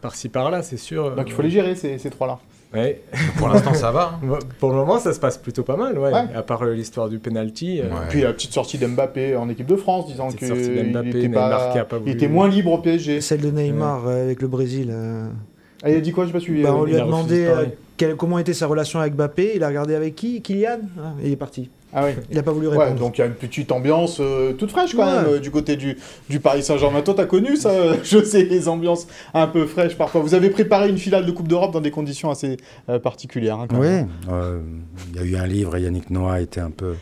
S4: par-ci par-là, c'est sûr.
S1: Donc il faut les gérer, ces, ces trois-là.
S4: Ouais.
S2: Pour l'instant, ça va. hein.
S4: Pour le moment, ça se passe plutôt pas mal, ouais.
S1: Ouais.
S4: À part euh, l'histoire du penalty. euh,
S2: Ouais.
S1: Puis la petite sortie d'Mbappé en équipe de France, disant était, pas,
S4: pas
S1: il était moins libre au PSG.
S3: Celle de Neymar euh, avec le Brésil. euh,
S1: Ah, il a dit quoi Je pas suivi.
S3: bah,
S1: euh,
S3: on lui a demandé euh, quelle- comment était sa relation avec Mbappé. Il a regardé avec qui? Kylian? Ah, et il est parti.
S1: Ah oui.
S3: Il a pas voulu
S1: Ouais,
S3: répondre.
S1: donc il y a une petite ambiance euh, toute fraîche quand
S3: Ouais.
S1: même euh, du côté du, du Paris Saint-Germain. Toi, t'as connu ça euh, *laughs* Je sais, les ambiances un peu fraîches parfois. Vous avez préparé une finale de Coupe d'Europe dans des conditions assez euh, particulières. hein,
S5: Oui, euh, il y a eu un livre et Yannick Noah était un peu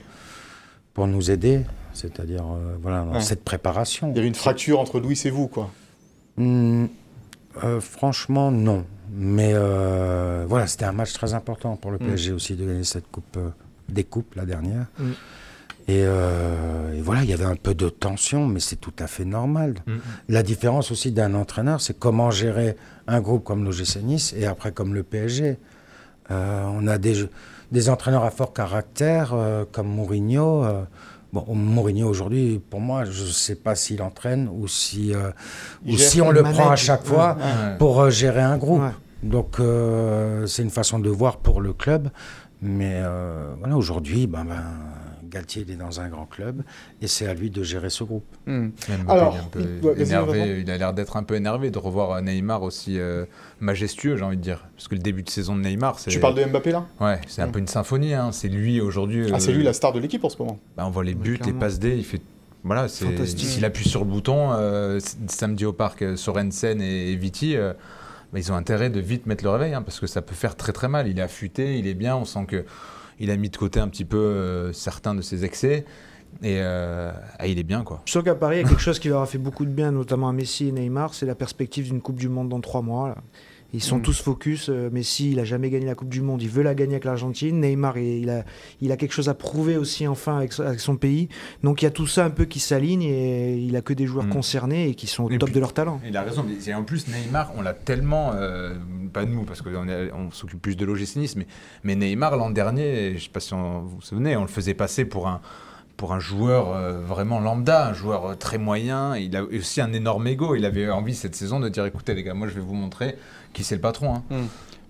S5: pour nous aider, c'est-à-dire euh, voilà, dans
S1: Ouais.
S5: cette préparation.
S1: Il y avait une fracture entre Louis et vous, quoi.
S5: Hmm, euh, franchement, non. Mais euh, voilà, c'était un match très important pour le
S1: Mm.
S5: PSG aussi de gagner cette coupe des coupes, la dernière.
S3: Mm.
S5: Et, euh, et voilà, il y avait un peu de tension, mais c'est tout à fait normal.
S2: Mm.
S5: La différence aussi d'un entraîneur, c'est comment gérer un groupe comme l'OGC Nice et après comme le PSG. Euh, on a des, des entraîneurs à fort caractère euh, comme Mourinho. bon, Mourinho aujourd'hui, pour moi, je ne sais pas s'il entraîne ou si, ou si on le prend à chaque fois
S2: Ouais.
S5: pour gérer un groupe. Donc euh, c'est une façon de voir pour le club. Mais euh, voilà, aujourd'hui, ben, ben, Galtier il est dans un grand club et c'est à lui de gérer ce groupe.
S1: Hmm. Alors,
S2: il est un peu
S1: il- ouais, vas-y, Vincent.
S2: énervé. Il a l'air d'être un peu énervé de revoir euh, Neymar aussi euh, majestueux, j'ai envie de dire. Parce que le début de saison de Neymar, c'est.
S1: Tu parles de Mbappé là?
S2: Ouais, c'est un
S1: Mm.
S2: peu une symphonie. hein. C'est lui aujourd'hui.
S1: Ah, c'est
S2: euh,
S1: lui la star de l'équipe en ce moment.
S2: bah, on voit les
S3: Ouais,
S2: buts, les passes D. Il fait. Voilà, c'est
S3: Fantastique.
S2: s'il appuie sur le bouton euh, samedi au parc, euh, Sorensen et, et Viti. euh, ils ont intérêt de vite mettre le réveil hein, parce que ça peut faire très très mal. Il est affûté, il est bien. On sent que il a mis de côté un petit peu euh, certains de ses excès et euh, ah, il est bien quoi.
S3: Je sens qu'à Paris, il y a quelque chose qui leur a fait beaucoup de bien, notamment à Messi et Neymar, c'est la perspective d'une Coupe du Monde dans trois mois. Ils sont
S1: Mm.
S3: tous focus. euh, Messi, il a jamais gagné la Coupe du Monde. Il veut la gagner avec l'Argentine. Neymar, il, a, il a quelque chose à prouver aussi enfin avec, so- avec son pays. Donc il y a tout ça un peu qui s'aligne et il a que des joueurs
S2: Mm.
S3: concernés et qui sont au
S2: Et
S3: top
S2: puis-
S3: de leur talent.
S2: Il a raison. mais- Et en plus, Neymar, on l'a tellement. euh, pas nous, parce qu'on on s'occupe plus de l'OGC Nice, mais, mais Neymar, l'an dernier, je sais pas si on- vous vous souvenez, on le faisait passer pour un, pour un joueur euh, vraiment lambda, un joueur euh, très moyen. Il a aussi un énorme ego. Il avait envie cette saison de dire écoutez, les gars, moi, je vais vous montrer qui c'est le patron. hein.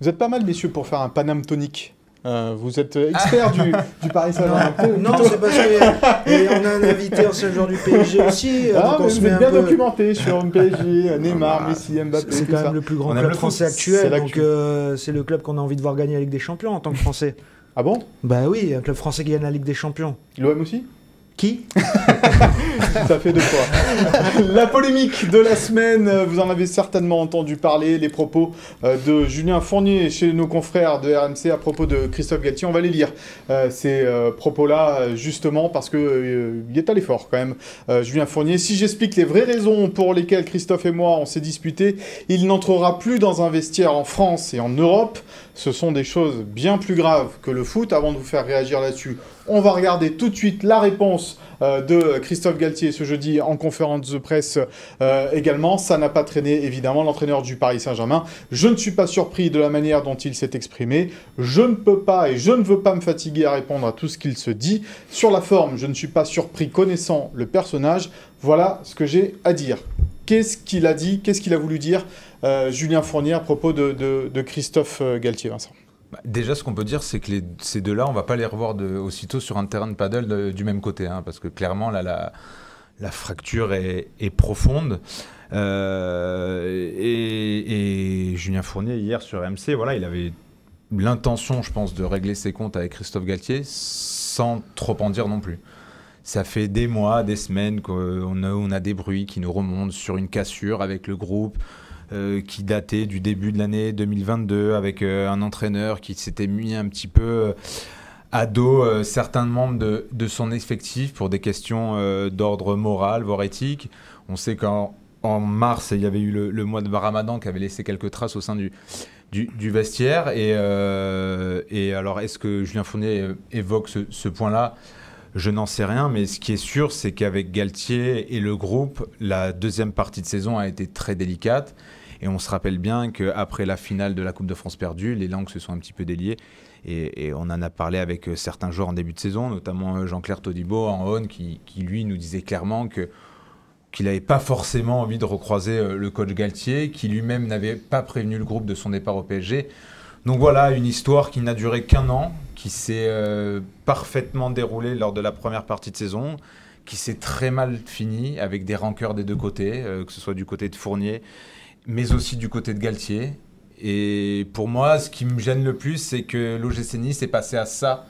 S1: Vous êtes pas mal, messieurs, pour faire un Paname tonique. Euh, vous êtes expert du, du Paris Saint-Germain.
S3: Non, c'est parce qu'on a un invité ancien joueur du PSG aussi. euh,
S1: Ah,
S3: donc on
S1: vous
S3: met
S1: êtes bien
S3: peu-
S1: documenté sur une PSG, *laughs* Neymar,
S2: bah,
S1: Messi, Mbappé,
S3: C'est quand
S1: ça.
S3: même le plus grand
S2: On
S3: club
S2: le
S3: français
S1: c'est
S3: actuel, donc euh, c'est le club qu'on a envie de voir gagner la Ligue des Champions en tant que Français.
S1: Ah bon?
S3: Bah oui, un club français qui gagne la Ligue des Champions.
S1: L'OM aussi?
S3: Qui *laughs*
S1: Ça fait deux fois. la polémique de la semaine, euh, vous en avez certainement entendu parler, les propos euh, de Julien Fournier chez nos confrères de RMC à propos de Christophe Galtier. On va les lire, euh, ces propos-là, justement, parce euh, il est allé fort quand même, Julien Fournier. Si j'explique les vraies raisons pour lesquelles Christophe et moi on s'est disputés, il n'entrera plus dans un vestiaire en France et en Europe. Ce sont des choses bien plus graves que le foot. Avant de vous faire réagir là-dessus, on va regarder tout de suite la réponse euh, de Christophe Galtier ce jeudi en conférence de presse euh, également. Ça n'a pas traîné, évidemment, l'entraîneur du Paris Saint-Germain. Je ne suis pas surpris de la manière dont il s'est exprimé. Je ne peux pas et je ne veux pas me fatiguer à répondre à tout ce qu'il se dit. Sur la forme, je ne suis pas surpris connaissant le personnage. Voilà ce que j'ai à dire. Qu'est-ce qu'il a dit? Qu'est-ce qu'il a voulu dire? Julien Fournier à propos de, Christophe euh, Galtier, Vincent
S2: Bah, Déjà, ce qu'on peut dire, c'est que ces deux-là, on va pas les revoir aussitôt sur un terrain de paddle de- du même côté, hein, parce que clairement, là, la, fracture est, profonde. Euh, et, Julien Fournier, hier sur MC, voilà, il avait l'intention, je pense, de régler ses comptes avec Christophe Galtier, sans trop en dire non plus. Ça fait des mois, des semaines qu'on a, on a des bruits qui nous remontent sur une cassure avec le groupe, euh, qui datait du début de l'année 2022 avec euh, un entraîneur qui s'était mis un petit peu euh, à dos certains membres de, de son effectif pour des questions d'ordre moral, voire éthique. On sait qu'en en mars, il y avait eu le, mois de Ramadan qui avait laissé quelques traces au sein du, du, vestiaire. Et, et alors, est-ce que Julien Fournier évoque ce point-là? Je n'en sais rien, mais ce qui est sûr, c'est qu'avec Galtier et le groupe, la deuxième partie de saison a été très délicate. Et on se rappelle bien qu'après la finale de la Coupe de France perdue, les langues se sont un petit peu déliées. Et, on en a parlé avec euh, certains joueurs en début de saison, notamment euh, Jean-Claire Todibo en On, qui, lui nous disait clairement que qu'il n'avait pas forcément envie de recroiser euh, le coach Galtier, qui lui-même n'avait pas prévenu le groupe de son départ au PSG. Donc voilà, une histoire qui n'a duré qu'un an, qui s'est parfaitement déroulée lors de la première partie de saison, qui s'est très mal finie avec des rancœurs des deux côtés, que ce soit du côté de Fournier, mais aussi du côté de Galtier. Et pour moi, ce qui me gêne le plus, c'est que l'OGC Nice est passé à ça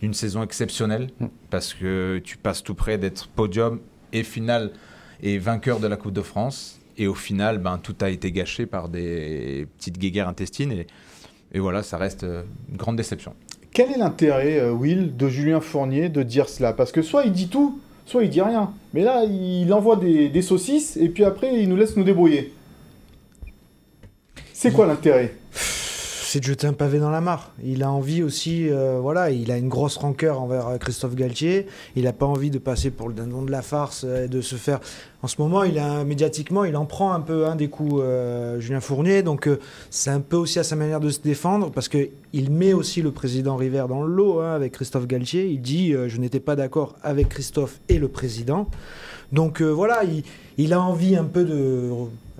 S2: d'une saison exceptionnelle, parce que tu passes tout près d'être podium et final et vainqueur de la Coupe de France. Et au final, ben, tout a été gâché par des petites guéguerres intestines. Et, et voilà, ça reste euh, une grande déception.
S1: Quel est l'intérêt, euh, Will, de Julien Fournier de dire cela? Parce que soit il dit tout, soit il dit rien. Mais là, il envoie des, des saucisses et puis après, il nous laisse nous débrouiller. C'est quoi l'intérêt?
S3: C'est de jeter un pavé dans la mare. Il a envie aussi, euh, voilà, il a une grosse rancœur envers euh, Christophe Galtier. Il n'a pas envie de passer pour le dindon de la farce euh, et de se faire. En ce moment, il a médiatiquement, il en prend un peu un des coups, Julien Fournier. Donc, c'est un peu aussi à sa manière de se défendre parce que il met aussi le président River dans le lot hein, avec Christophe Galtier. Il dit, je n'étais pas d'accord avec Christophe et le président. Donc voilà, il, il, a envie un peu de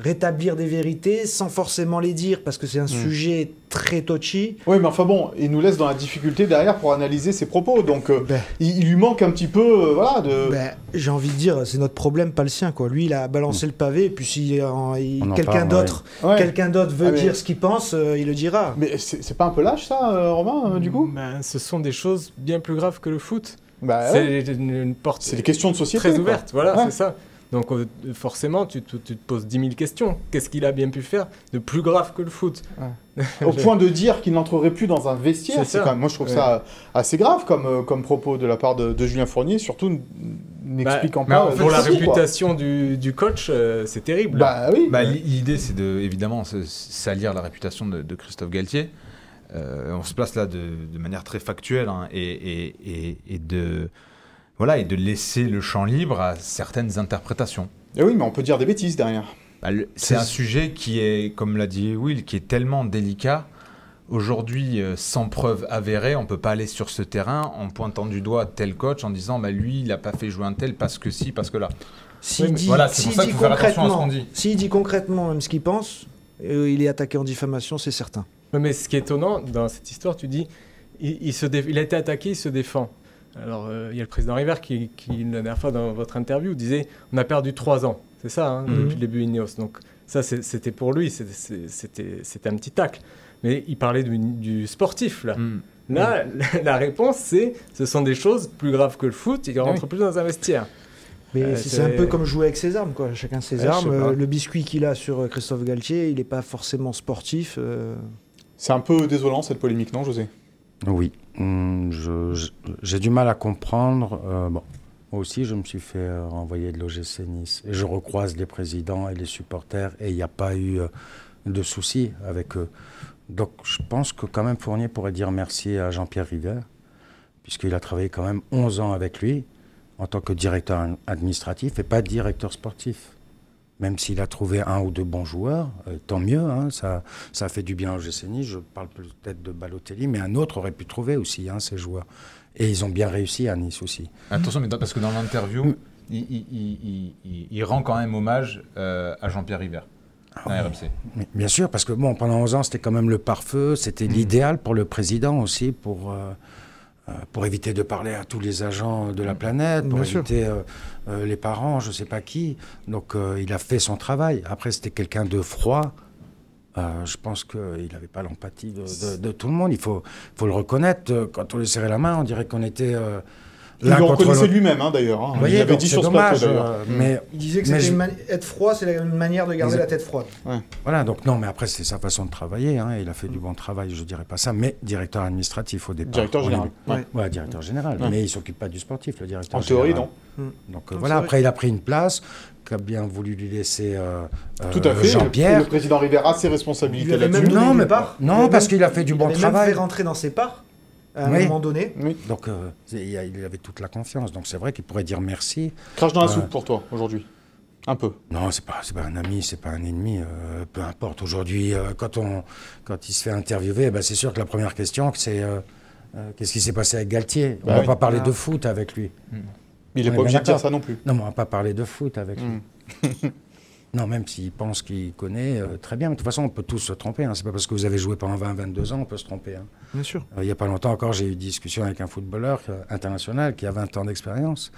S3: rétablir des vérités sans forcément les dire parce que c'est un mmh. sujet très touchy.
S1: Oui, mais enfin bon, il nous laisse dans la difficulté derrière pour analyser ses propos. Donc euh, ben, il, il, lui manque un petit peu, euh, voilà, de.
S3: Ben, J'ai envie de dire, c'est notre problème, pas le sien, quoi. Lui, il a balancé mmh. le pavé, et puis si euh, quelqu'un d'autre,
S1: ouais.
S3: quelqu'un d'autre veut ah, mais... dire ce qu'il pense, euh, il le dira.
S1: Mais c'est pas un peu lâche ça, euh, Romain, du coup?
S4: Ben, Ce sont des choses bien plus graves que le foot.
S1: Bah,
S4: c'est une, une, porte.
S1: C'est des questions de société.
S4: Très ouverte, voilà, ouais. c'est ça. Donc euh, forcément, tu, te- tu te poses 10 000 questions. Qu'est-ce qu'il a bien pu faire de plus grave que le foot *laughs*
S1: Au point de dire qu'il n'entrerait plus dans un vestiaire,
S4: C'est
S1: c'est
S4: ça.
S1: quand même, moi je trouve
S4: Ouais.
S1: ça assez grave comme, euh, comme propos de la part de, de Julien Fournier, surtout n'expliquant
S2: mais
S1: pas.
S2: en
S1: euh,
S2: fait,
S4: Pour la
S1: tout, quoi.
S4: réputation du, du coach, euh, c'est terrible.
S1: Bah oui.
S2: Bah, L'idée, c'est de, évidemment, salir la réputation de, de Christophe Galtier. Euh, on se place là de, de manière très factuelle hein, et, et- et- et de, voilà, et de laisser le champ libre à certaines interprétations.
S1: Eh oui, mais on peut dire des bêtises derrière.
S2: Bah, le- C'est un sujet qui est, comme l'a dit Will, qui est tellement délicat. Aujourd'hui, euh, sans preuve avérée, on peut pas aller sur ce terrain en pointant du doigt tel coach en disant bah, lui, il n'a pas fait jouer un tel parce que si, parce que là.
S3: S'il
S2: Oui,
S3: dit,
S2: voilà, c'est pour
S3: s'il
S2: ça qu'il
S3: dit
S2: faut faire attention à ce qu'on
S3: concrètement-
S2: dit.
S3: S'il dit concrètement même ce qu'il pense, euh, il est attaqué en diffamation, c'est certain.
S4: Mais ce qui est étonnant dans cette histoire, tu dis, il, il se dé- il a été attaqué, il se défend. Alors, euh, il y a le président River qui, qui, la dernière fois dans votre interview, disait on a perdu trois ans. C'est ça, hein,
S3: Mhm.
S4: depuis le début Ineos. Donc, ça, c'était pour lui, c'était- un petit tacle. Mais il parlait du, du sportif, là.
S2: Hmm.
S4: Là, *laughs* la réponse, c'est ce sont des choses plus graves que le foot, il rentre
S1: Oui.
S4: plus dans un vestiaire.
S3: Mais
S4: Euh,
S3: c'est un peu comme jouer avec ses armes, quoi. Chacun ses
S1: Ouais,
S3: armes. Euh, le biscuit qu'il a sur euh, Christophe Galtier, il n'est pas forcément sportif.
S1: C'est un peu désolant cette polémique, non, José?
S5: Oui, je- j'ai du mal à comprendre. euh, bon, moi aussi, je me suis fait euh, renvoyer de l'OGC Nice. Et je recroise les présidents et les supporters et il n'y a pas eu euh, de soucis avec eux. Donc, je pense que quand même Fournier pourrait dire merci à Jean-Pierre River, puisqu'il a travaillé quand même 11 ans avec lui en tant que directeur administratif et pas directeur sportif. Même s'il a trouvé un ou deux bons joueurs, euh, tant mieux, hein, ça, ça fait du bien au Nice. Je parle peut-être de Balotelli, mais un autre aurait pu trouver aussi hein, ces joueurs. Et ils ont bien réussi à Nice aussi.
S2: Attention, mais dans- parce que dans l'interview, il, il- il- il- il- il rend quand même hommage euh, à Jean-Pierre River,
S5: oui. Mais bien sûr, parce que bon, pendant 11 ans, c'était quand même le pare-feu, c'était
S2: Mm.
S5: l'idéal pour le président aussi, pour, euh, pour éviter de parler à tous les agents de la planète, pour
S3: Bien
S5: éviter euh, euh, les parents, je sais pas qui. Donc euh, il a fait son travail. Après, c'était quelqu'un de froid. Euh, je pense qu'il n'avait pas l'empathie de, de- de tout le monde. Il faut, faut le reconnaître. Euh, Quand on lui serrait la main, on dirait qu'on était euh,
S1: Il le reconnaissait lui-même, hein, d'ailleurs. hein.
S5: Vous
S1: Il
S5: voyez,
S1: l'avait
S5: donc
S1: dit
S5: c'est
S1: sur ce
S5: dommage.
S1: plateau, d'ailleurs.
S5: euh,
S1: Mm.
S5: mais
S3: Il disait que
S5: Mais
S3: c'était
S5: je-
S3: une mani- être froid, c'est la manière de garder la tête froide.
S5: Voilà, donc non, mais après, c'est sa façon de travailler. hein, il a fait du bon travail, je dirais pas ça, mais directeur administratif au départ.
S1: Directeur général.
S5: début.
S1: Ouais.
S5: Ouais, directeur général.
S1: Ouais.
S5: Mais il s'occupe pas du sportif, le directeur
S1: En théorie,
S5: général.
S1: non.
S5: Donc euh,
S3: Non,
S5: voilà,
S3: c'est vrai.
S5: après, il a pris une place qu'a bien voulu lui laisser euh, euh,
S1: Tout à fait. Le
S5: Jean-Pierre.
S1: président River a ses
S3: Il
S1: responsabilités là-dessus.
S5: Non, mais-
S3: parts.
S5: non,
S3: Il
S5: parce qu'il a fait du
S3: il
S5: bon travail.
S3: même fait rentrer dans ses parts à un
S5: Oui.
S3: moment donné.
S1: Oui.
S5: Donc euh, il, avait toute la confiance. Donc c'est vrai qu'il pourrait dire merci.
S1: Crache dans la
S5: Ouais.
S1: soupe pour toi, aujourd'hui. Un peu.
S5: Non, c'est pas, c'est pas un ami, c'est pas un ennemi, euh, peu importe. Aujourd'hui, euh, quand, on, quand il se fait interviewer, ben, c'est sûr que la première question, c'est euh, euh, qu'est-ce qui s'est passé avec Galtier? On
S1: Bah
S5: va
S1: oui.
S5: pas parler
S3: Ah.
S5: de foot avec lui.
S1: Il n'est pas obligé de dire ça non plus.
S5: Non, mais on va pas parler de foot avec lui. *laughs* Non, même s'il pense qu'il connaît, euh, très bien. Mais de toute façon, on peut tous se tromper. Hein. C'est pas parce que vous avez joué pendant 20, 22 ans, on peut se tromper. hein.
S3: Bien sûr.
S5: Euh, il n'y a pas longtemps encore, j'ai eu une discussion avec un footballeur euh, international qui a 20 ans d'expérience.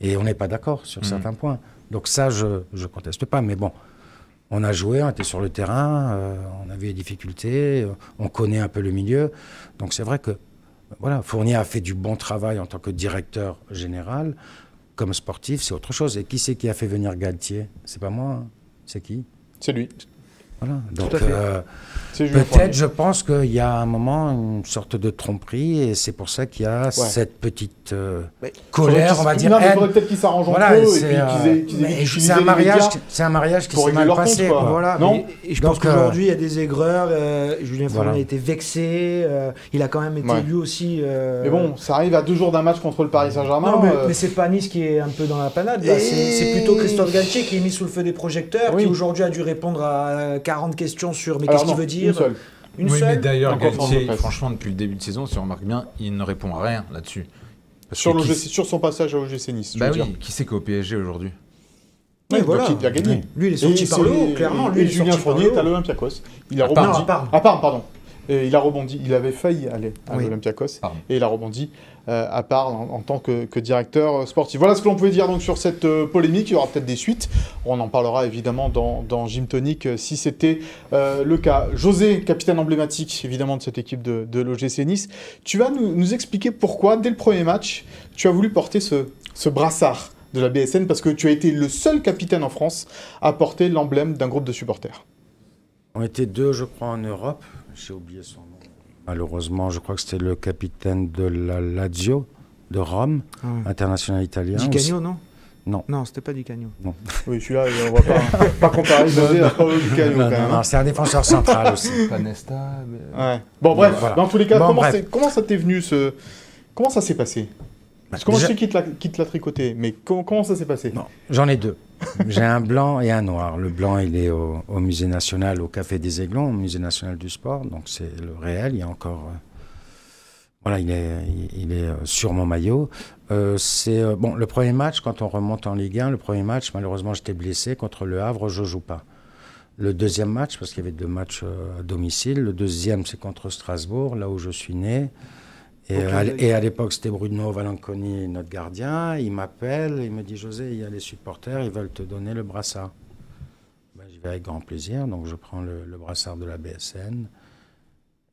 S5: Et on n'est pas d'accord sur
S2: Mhm.
S5: certains points. Donc ça, je ne conteste pas. Mais bon, on a joué, on était sur le terrain, euh, on a vu les difficultés, euh, on connaît un peu le milieu. Donc c'est vrai que voilà, Fournier a fait du bon travail en tant que directeur général. Comme sportif, c'est autre chose. Et qui c'est qui a fait venir Galtier? C'est pas moi. hein. C'est qui?
S1: C'est lui.
S5: Voilà. Donc euh. Peut-être, je pense qu'il y a un moment une sorte de tromperie et c'est pour ça qu'il y a cette petite euh, colère, on va dire.
S1: qu'ils- Non, mais il faudrait peut-être qu'ils s'arrangent
S5: Voilà,
S1: entre eux et
S5: c'est,
S1: puis
S5: euh,
S1: qu'ils
S5: un mariage, qui- c'est un mariage qui
S1: pour
S5: s'est mal passé.
S1: compte, quoi.
S5: quoi.
S3: Voilà,
S1: Non
S3: mais- et je
S5: Donc,
S3: pense qu'aujourd'hui,
S5: euh,
S3: il y a des aigreurs. euh, Julien Fournier
S5: Voilà.
S3: a été vexé. euh, il a quand même été
S1: Ouais.
S3: lui aussi. euh,
S1: Mais bon, ça arrive à deux jours d'un match contre le Paris Saint-Germain.
S3: Non, mais,
S1: euh,
S3: mais c'est pas Nice qui est un peu dans la panade. C'est plutôt Christophe Galtier qui est mis sous le feu des projecteurs, qui aujourd'hui a dû répondre à 40 questions sur mais qu'est-ce qu'il veut dire
S1: Une seule.
S3: Une
S2: oui,
S3: seule
S2: mais d'ailleurs, Galtier, franchement, depuis le début de saison, si on remarque bien, il ne répond à rien là-dessus.
S1: Sur,
S2: qui-
S1: sur son passage à OGC Nice. je
S2: Bah
S1: veux
S2: oui,
S1: dire.
S2: qui c'est qu'au PSG aujourd'hui?
S3: Oui, voilà.
S1: il a gagné.
S3: Lui, il est sorti
S1: Et
S3: par le haut, clairement. Lui,
S1: et
S3: il est
S1: Julien
S3: sorti par
S1: Fournier est à
S3: haut.
S1: l'Olympiakos. Il a
S2: À
S1: rebondi.
S3: Parme. à Parme.
S1: À Parme, pardon. Et il a rebondi. Il avait failli aller à
S3: Oui.
S1: l'Olympiakos. Et il a rebondi euh, à Parme en, en tant que, que directeur euh, sportif. Voilà ce que l'on pouvait dire donc sur cette euh, polémique. Il y aura peut-être des suites. On en parlera évidemment dans, dans Gym Tonic euh, si c'était euh, le cas. José, capitaine emblématique évidemment de cette équipe de, de l'OGC Nice, tu vas nous, nous expliquer pourquoi, dès le premier match, tu as voulu porter ce, ce brassard de la BSN parce que tu as été le seul capitaine en France à porter l'emblème d'un groupe de supporters.
S5: On était deux, je crois, en Europe. J'ai oublié son nom. Malheureusement, je crois que c'était le capitaine de la Lazio de Rome,
S3: Ah ouais.
S5: international italien.
S3: Di Canio, non
S5: Non.
S3: Non, c'était pas Di Canio.
S1: Oui, celui-là, on va pas, *laughs* pas comparer José à Paolo Di Canio,
S5: Non, non, non, c'est un défenseur central aussi. *laughs*
S2: Pas Nesta, mais...
S1: Ouais. Bon, bref,
S5: Voilà.
S1: dans tous les cas,
S5: Bon,
S1: comment, comment ça t'est venu ce. Comment ça s'est passé? Parce moi,
S5: Déjà-
S1: je sais qu'il te l'a- tricoté, mais comment, comment ça s'est passé?
S5: Non, j'en ai deux. J'ai un blanc et un noir. Le blanc, il est au, au musée national, au Café des Aiglons, au musée national du sport. Donc c'est le réel. Il y a encore. euh, voilà, il est, il, il est euh, sur mon maillot. Euh, c'est euh, bon. Le premier match, quand on remonte en Ligue 1, le premier match, malheureusement, j'étais blessé contre le Havre. Je joue pas. Le deuxième match, parce qu'il y avait deux matchs à domicile. Le deuxième, c'est contre Strasbourg, là où je suis né. Et, euh, à et l'époque, c'était Bruno Valanconi, notre gardien. Il m'appelle, il me dit José, il y a les supporters, ils veulent te donner le brassard. Ben, J'y vais avec grand plaisir, donc je prends le, le brassard de la BSN.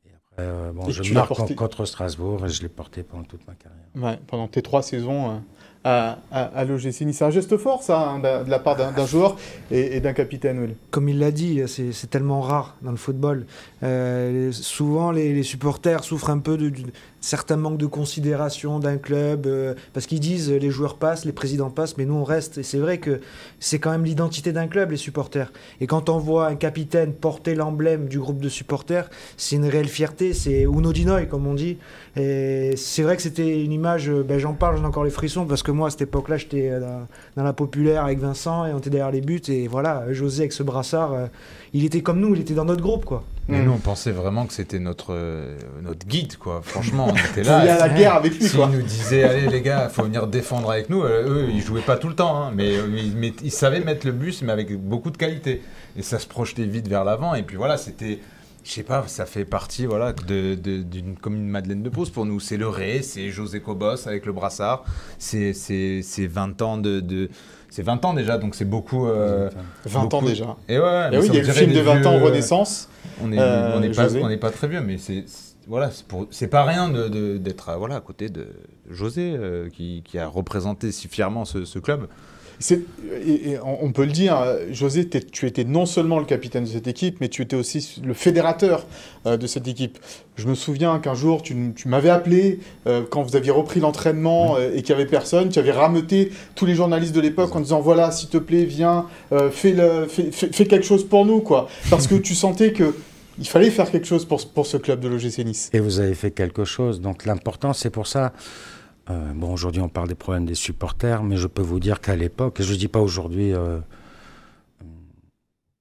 S5: Et après, euh, bon,
S1: Et
S5: je marque
S1: porté-
S5: contre Strasbourg et je l'ai porté pendant toute ma carrière.
S1: Ouais, pendant tes trois saisons euh, à, à, à l'OGC Nice. C'est un geste fort, ça, hein, de la part d'un joueur et, et d'un capitaine, Will.
S3: Comme il l'a dit, c'est c'est tellement rare dans le football. Euh, souvent, les, les supporters souffrent un peu de, de certains manques de considération d'un club, euh, parce qu'ils disent les joueurs passent, les présidents passent, mais nous on reste. Et c'est vrai que c'est quand même l'identité d'un club, les supporters. Et quand on voit un capitaine porter l'emblème du groupe de supporters, c'est une réelle fierté. C'est Uno Dinoy, comme on dit. Et c'est vrai que c'était une image, euh, ben, j'en parle, j'en ai encore les frissons, parce que moi à cette époque-là, j'étais euh, dans, la populaire avec Vincent et on était derrière les buts. Et voilà, José avec ce brassard, il était comme nous, il était dans notre groupe, quoi.
S2: Mais
S1: Mm.
S2: nous, on pensait vraiment que c'était notre, euh, notre guide, quoi. Franchement, on était
S1: Il y a
S2: là.
S1: la guerre avec lui, quoi.
S2: nous disaient, allez les gars, faut venir défendre avec nous, euh, eux, ils jouaient pas tout le temps, hein, mais, euh, mais ils, savaient mettre le bus, mais avec beaucoup de qualité. Et ça se projetait vite vers l'avant. Et puis voilà, c'était, je sais pas, ça fait partie, voilà, de, de- d'une, comme une Madeleine de Proust pour nous. C'est le Ré, c'est José Cobos avec le brassard. C'est, c'est, c'est 20 ans de, de- c'est 20 ans déjà, donc c'est beaucoup. euh,
S1: 20 ans
S2: beaucoup-
S1: déjà.
S2: Et ouais, ouais,
S1: Et oui, il y a le film de
S2: des
S1: 20 ans
S2: vieux-
S1: Renaissance.
S2: on est,
S1: Euh,
S2: on n'est pas, on n'est pas très vieux, mais c'est voilà, c'est pas rien de- de- d'être à, voilà à côté de José euh, qui, qui a représenté si fièrement ce, ce club.
S1: C'est- Et, et on on peut le dire, José, tu étais non seulement le capitaine de cette équipe, mais tu étais aussi le fédérateur euh, de cette équipe. Je me souviens qu'un jour, tu, tu m'avais appelé euh, quand vous aviez repris l'entraînement euh, et qu'il n'y avait personne. Tu avais rameuté tous les journalistes de l'époque en disant voilà, s'il te plaît, viens, fais, le, fais, fais- fais quelque chose pour nous, quoi. Parce que tu sentais que il fallait faire quelque chose pour, pour ce club de l'OGC Nice.
S5: Et vous avez fait quelque chose. Donc l'important, c'est pour ça. Euh, bon, aujourd'hui, on parle des problèmes des supporters, mais je peux vous dire qu'à l'époque, et je ne dis pas aujourd'hui euh,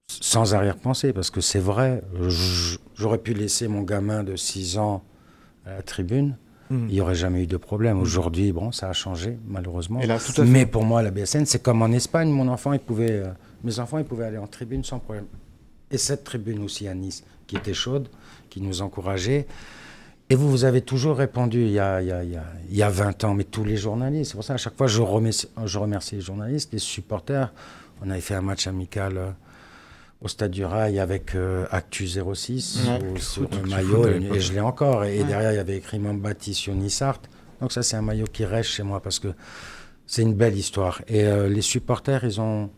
S5: sans arrière-pensée, parce que c'est vrai, j'aurais pu laisser mon gamin de 6 ans à la tribune,
S3: Mm.
S5: il n'y aurait jamais eu de problème. Aujourd'hui, bon, ça a changé, malheureusement.
S1: Là.
S5: Mais pour moi, la BSN, c'est comme en Espagne, mon enfant, il pouvait, euh, mes enfants, ils pouvaient aller en tribune sans problème. Et cette tribune aussi à Nice, qui était chaude, qui nous encourageait. Et vous, vous avez toujours répondu il y a, il y a, il y a, il y a 20 ans, mais tous les journalistes. C'est pour ça, à chaque fois, je remercie, je remercie les journalistes, les supporters. On avait fait un match amical euh, au Stade du Rail avec euh, Actu 06
S1: Ouais.
S5: au- sur le maillot, et, je l'ai encore. Et, derrière, il y avait écrit Mambati sur Nissart. Donc ça, c'est un maillot qui reste chez moi parce que c'est une belle histoire. Et euh, les supporters, ils ont,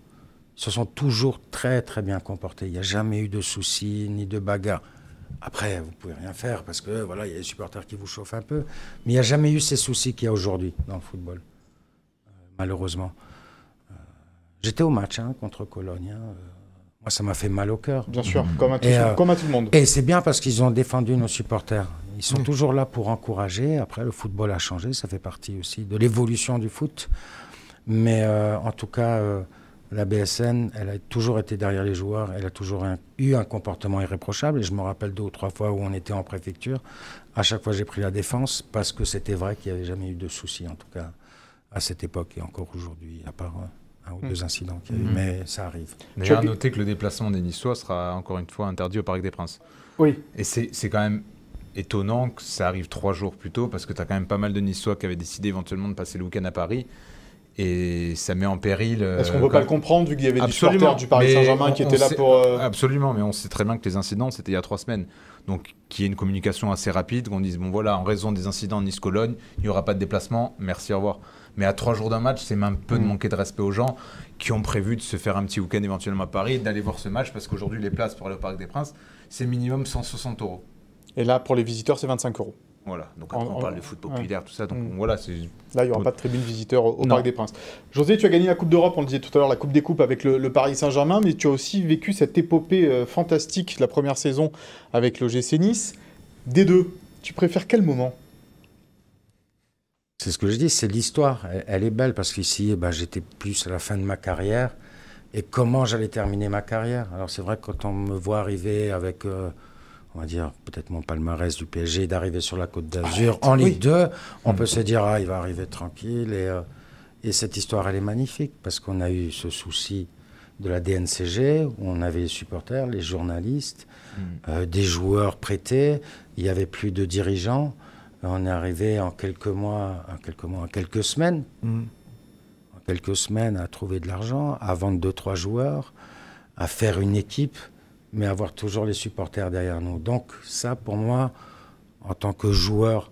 S5: se sont toujours très très bien comportés. Il n'y a jamais eu de soucis ni de bagarres. Après, vous pouvez rien faire parce que voilà, il y a des supporters qui vous chauffent un peu. Mais il n'y a jamais eu ces soucis qu'il y a aujourd'hui dans le football, euh, malheureusement. Euh, J'étais au match hein, contre Cologne. hein. Euh, Moi, ça m'a fait mal au cœur.
S1: Bien sûr, comme à tout,
S5: Et, euh,
S1: comme à tout le monde.
S5: Et c'est bien parce qu'ils ont défendu nos supporters. Ils sont
S3: Oui.
S5: toujours là pour encourager. Après, le football a changé, ça fait partie aussi de l'évolution du foot. Mais euh, en tout cas, euh, la BSN, elle a toujours été derrière les joueurs. Elle a toujours un- eu un comportement irréprochable. Et je me rappelle deux ou trois fois où on était en préfecture. À chaque fois, j'ai pris la défense parce que c'était vrai qu'il n'y avait jamais eu de soucis, en tout cas à cette époque et encore aujourd'hui, à part un ou
S1: Mm.
S5: deux incidents qu'il y a eu.
S2: Mm.
S5: Mais ça arrive.
S2: D'ailleurs, à noter que le déplacement des Niçois sera encore une fois interdit au Parc des Princes.
S1: Oui.
S2: Et c'est c'est quand même étonnant que ça arrive trois jours plus tôt parce que tu as quand même pas mal de Niçois qui avaient décidé éventuellement de passer le week-end à Paris. Et ça met en péril.
S1: Est-ce qu'on
S2: euh,
S1: ne peut pas le comprendre vu qu'il y avait des
S2: Absolument.
S1: supporters du Paris Saint-Germain qui étaient là
S2: sait-
S1: pour. euh,
S2: Absolument, mais on sait très bien que les incidents, c'était il y a trois semaines. Donc, qu'il y ait une communication assez rapide, qu'on dise, bon voilà, en raison des incidents Nice-Cologne, il n'y aura pas de déplacement, merci, au revoir. Mais à trois jours d'un match, c'est même peu de
S1: Mm.
S2: manquer de respect aux gens qui ont prévu de se faire un petit week-end éventuellement à Paris d'aller voir ce match parce qu'aujourd'hui, les places pour aller au Parc des Princes, c'est minimum 160 euros.
S1: Et là, pour les visiteurs, c'est 25 euros.
S2: Voilà, donc après
S1: En-
S2: on parle
S1: en-
S2: de foot populaire, tout ça, donc
S1: Mm.
S2: voilà, c'est
S1: Là, il n'y aura pas de tribune visiteur au. Parc des Princes. José, tu as gagné la Coupe d'Europe, on le disait tout à l'heure, la Coupe des Coupes avec le, le Paris Saint-Germain, mais tu as aussi vécu cette épopée euh, fantastique la première saison avec l'OGC Nice. Des deux, tu préfères quel moment?
S5: C'est ce que je dis, c'est l'histoire. Elle, elle est belle parce qu'ici, eh ben, j'étais plus à la fin de ma carrière. Et comment j'allais terminer ma carrière? Alors c'est vrai que quand on me voit arriver avec, euh, on va dire, peut-être mon palmarès du PSG, d'arriver sur la Côte d'Azur en
S1: oui.
S5: Ligue 2, on peut se dire, ah, il va arriver tranquille. Et, euh, et cette histoire, elle est magnifique parce qu'on a eu ce souci de la DNCG, où on avait les supporters, les journalistes, euh, des joueurs prêtés, il y avait plus de dirigeants. On est arrivé en quelques mois, en quelques mois, en quelques semaines,
S3: Mm.
S5: en quelques semaines à trouver de l'argent, à vendre deux trois joueurs, à faire une équipe, mais avoir toujours les supporters derrière nous. Donc ça, pour moi, en tant que joueur,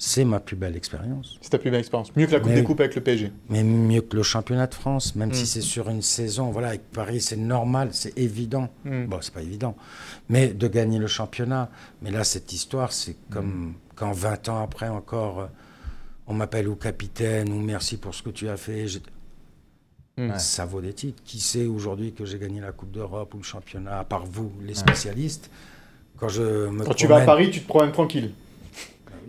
S5: c'est ma plus belle expérience.
S1: C'est ta plus belle expérience. Mieux que la Coupe
S5: Mais
S1: des. Coupes avec le PSG.
S5: Mais mieux que le championnat de France, même
S1: Mm.
S5: si c'est sur une saison. Voilà, avec Paris, c'est normal, c'est évident.
S1: Mm.
S5: Bon, c'est pas évident. Mais de gagner le championnat. Mais là, cette histoire, c'est comme quand 20 ans après encore, euh, on m'appelle ou capitaine ou merci pour ce que tu as fait. J'ai-
S1: Mm.
S2: Ouais.
S5: Ça vaut des titres. Qui sait aujourd'hui que j'ai gagné la Coupe d'Europe ou le championnat, à part vous, les spécialistes Quand je me
S1: Quand tu vas à Paris, tu te promènes tranquille.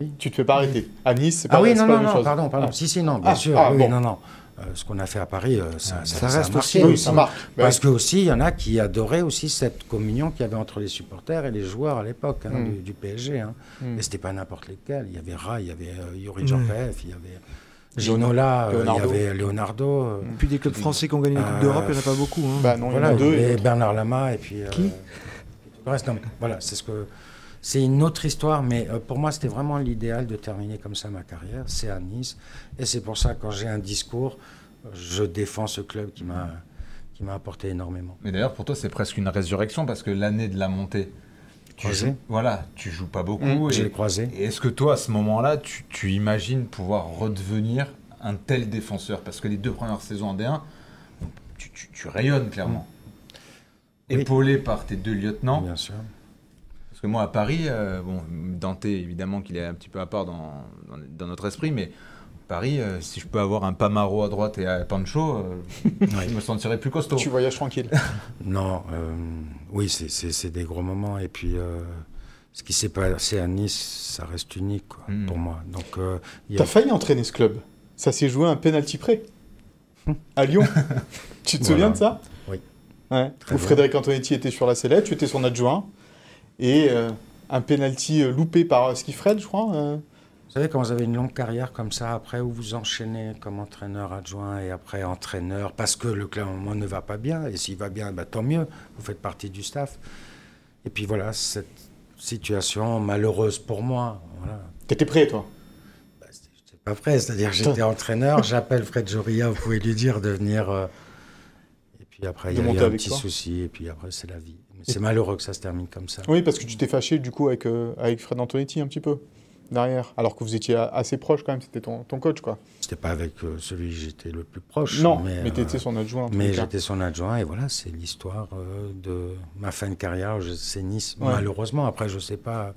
S5: oui.
S1: Tu te fais pas arrêter. À Nice, c'est pas,
S5: Ah oui, non,
S1: pas la
S5: non,
S1: même
S5: non,
S1: chose.
S5: pardon, pardon.
S1: Ah.
S5: Si, si, non, bien
S1: Ah,
S5: sûr.
S1: ah,
S5: oui,
S1: bon.
S5: non, non. Euh, ce qu'on a fait à Paris, euh, ça,
S3: Ça reste
S5: marqué
S3: aussi,
S1: Oui, ça marque.
S5: Parce que aussi, il y en a qui adoraient aussi cette communion qu'il y avait entre les supporters et les joueurs à l'époque hein,
S1: Mm.
S5: du, du PSG. Hein.
S1: Mm.
S5: Et c'était pas n'importe lesquels. Il y avait Rai, il y avait euh, Yuri
S3: Mm.
S5: Djorkaeff, il y avait Ginola, euh, il y
S1: Leonardo.
S5: avait Leonardo. euh.
S3: Puis des clubs français qui ont gagné la Coupe
S5: Euh,
S3: d'Europe, il n'y en a pas beaucoup. hein.
S1: Bah non,
S5: voilà,
S1: il y en a deux. et-
S5: Bernard Lama et puis. euh,
S3: Qui?
S5: reste. Non, voilà, c'est ce que. C'est une autre histoire, mais pour moi, c'était vraiment l'idéal de terminer comme ça ma carrière. C'est à Nice. Et c'est pour ça, quand j'ai un discours, je défends ce club qui m'a qui m'a apporté énormément.
S2: Mais d'ailleurs, pour toi, c'est presque une résurrection parce que l'année de la montée,
S5: Croisé.
S2: joues, voilà, tu joues pas beaucoup.
S1: Mm,
S2: et-
S5: J'ai croisé.
S2: Et est-ce que toi, à ce moment-là, tu, tu imagines pouvoir redevenir un tel défenseur? Parce que les deux premières saisons en D1, tu, tu- tu rayonnes clairement.
S5: Oui.
S2: Épaulé par tes deux lieutenants.
S5: Bien sûr.
S2: Parce que moi, à Paris, euh, bon, Dante, évidemment, qu'il est un petit peu à part dans, dans, dans notre esprit, mais Paris, euh, si je peux avoir un Pamaro à droite et un Pancho, euh, *laughs* je me sentirais plus costaud.
S1: Tu voyages tranquille. *laughs*
S5: Non, euh, oui, c'est- des gros moments. Et puis, euh, ce qui s'est passé à Nice, ça reste unique quoi,
S2: Mm.
S5: pour moi. Donc, euh, a-
S1: T'as failli entraîner ce club. Ça s'est joué à un penalty près. À Lyon. *laughs* tu te
S5: Voilà.
S1: souviens de ça?
S5: Oui.
S1: Ouais. Où
S5: bien.
S1: Frédéric Antonetti était sur la sellette, tu étais son adjoint. Et euh, un penalty loupé par Skifred, je crois.
S5: Vous savez, quand vous avez une longue carrière comme ça, après, où vous enchaînez comme entraîneur adjoint et après entraîneur, parce que le club ne va pas bien, et s'il va bien, bah, tant mieux, vous faites partie du staff. Et puis voilà, cette situation malheureuse pour moi, voilà.
S1: T'étais prêt, toi?
S5: Bah, j'étais pas prêt, c'est-à-dire que j'étais entraîneur, j'appelle Fred Joria, vous pouvez lui dire de venir. euh, Et puis après, il y a eu un petit
S1: toi.
S5: souci, et puis après, c'est la vie. Mais c'est malheureux que ça se termine comme ça.
S1: Oui, parce que tu t'es fâché du coup avec, euh, avec Fred Antonetti un petit peu derrière. Alors que vous étiez assez proche quand même, c'était ton, ton coach quoi.
S5: C'était pas avec euh, celui que j'étais le plus proche.
S1: non,
S5: mais,
S1: mais,
S5: euh,
S1: son adjoint.
S5: Mais j'étais son adjoint et voilà, c'est l'histoire euh, de ma fin de carrière. C'est Nice,
S1: Ouais.
S5: malheureusement. Après, je sais pas.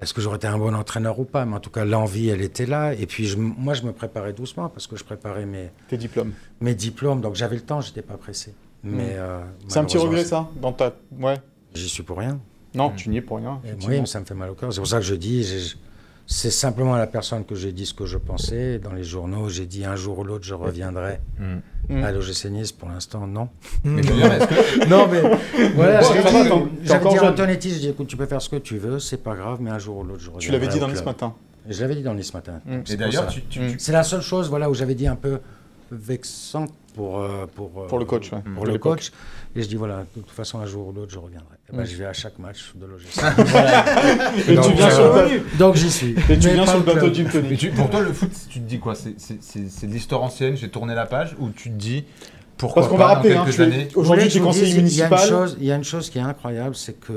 S5: Est-ce que j'aurais été un bon entraîneur ou pas Mais en tout cas, l'envie, elle était là. Et puis, je- moi, je me préparais doucement parce que je préparais mes,
S1: Tes diplômes.
S5: mes diplômes. Donc, j'avais le temps, j'étais pas pressé. Mais euh,
S1: Mm. C'est un petit regret ça dans ta... Ouais.
S5: J'y suis pour rien.
S1: Non,
S2: Mm.
S1: tu n'y es pour rien.
S5: Oui, mais ça me fait mal au cœur. C'est pour ça que je dis, c'est simplement à la personne que j'ai dit ce que je pensais. Dans les journaux, j'ai dit un jour ou l'autre, je reviendrai
S2: Mm.
S1: Mm.
S5: à l'OGC Nice. Pour l'instant, non.
S2: Mais que- *laughs*
S5: Non, mais voilà,
S1: Bon,
S5: je dit, j'avais dit à. Antonetti, j'ai dit, écoute, tu peux faire ce que tu veux, c'est pas grave, mais un jour ou l'autre, je reviendrai.
S1: Tu l'avais dit dans Nice matin.
S5: Je l'avais dit dans Nice matin.
S1: Mm.
S2: Et
S5: C'est
S2: d'ailleurs, tu, tu-
S5: C'est la seule chose, voilà, où j'avais dit un peu vexante pour, euh, pour, euh,
S1: Pour le coach, ouais.
S5: pour
S1: De
S5: le coach. Et je dis, voilà, de toute façon, un jour ou l'autre, je reviendrai. Et ben, je vais à chaque match de l'OGC. *laughs*
S1: Et
S5: Donc,
S1: tu viens
S5: euh,
S1: sur le, pla-
S5: Donc, j'y suis.
S1: et tu
S5: Mais
S1: viens sur le bateau d'une
S2: tu- pour toi, le foot, tu te dis quoi? C'est de l'histoire ancienne, j'ai tourné la page, ou tu te dis pourquoi
S1: Parce qu'on
S2: pas
S1: va rappeler, hein, aujourd'hui tu es conseiller
S5: dise, Il y, a une
S1: municipal.
S5: chose, il y a une chose qui est incroyable, c'est que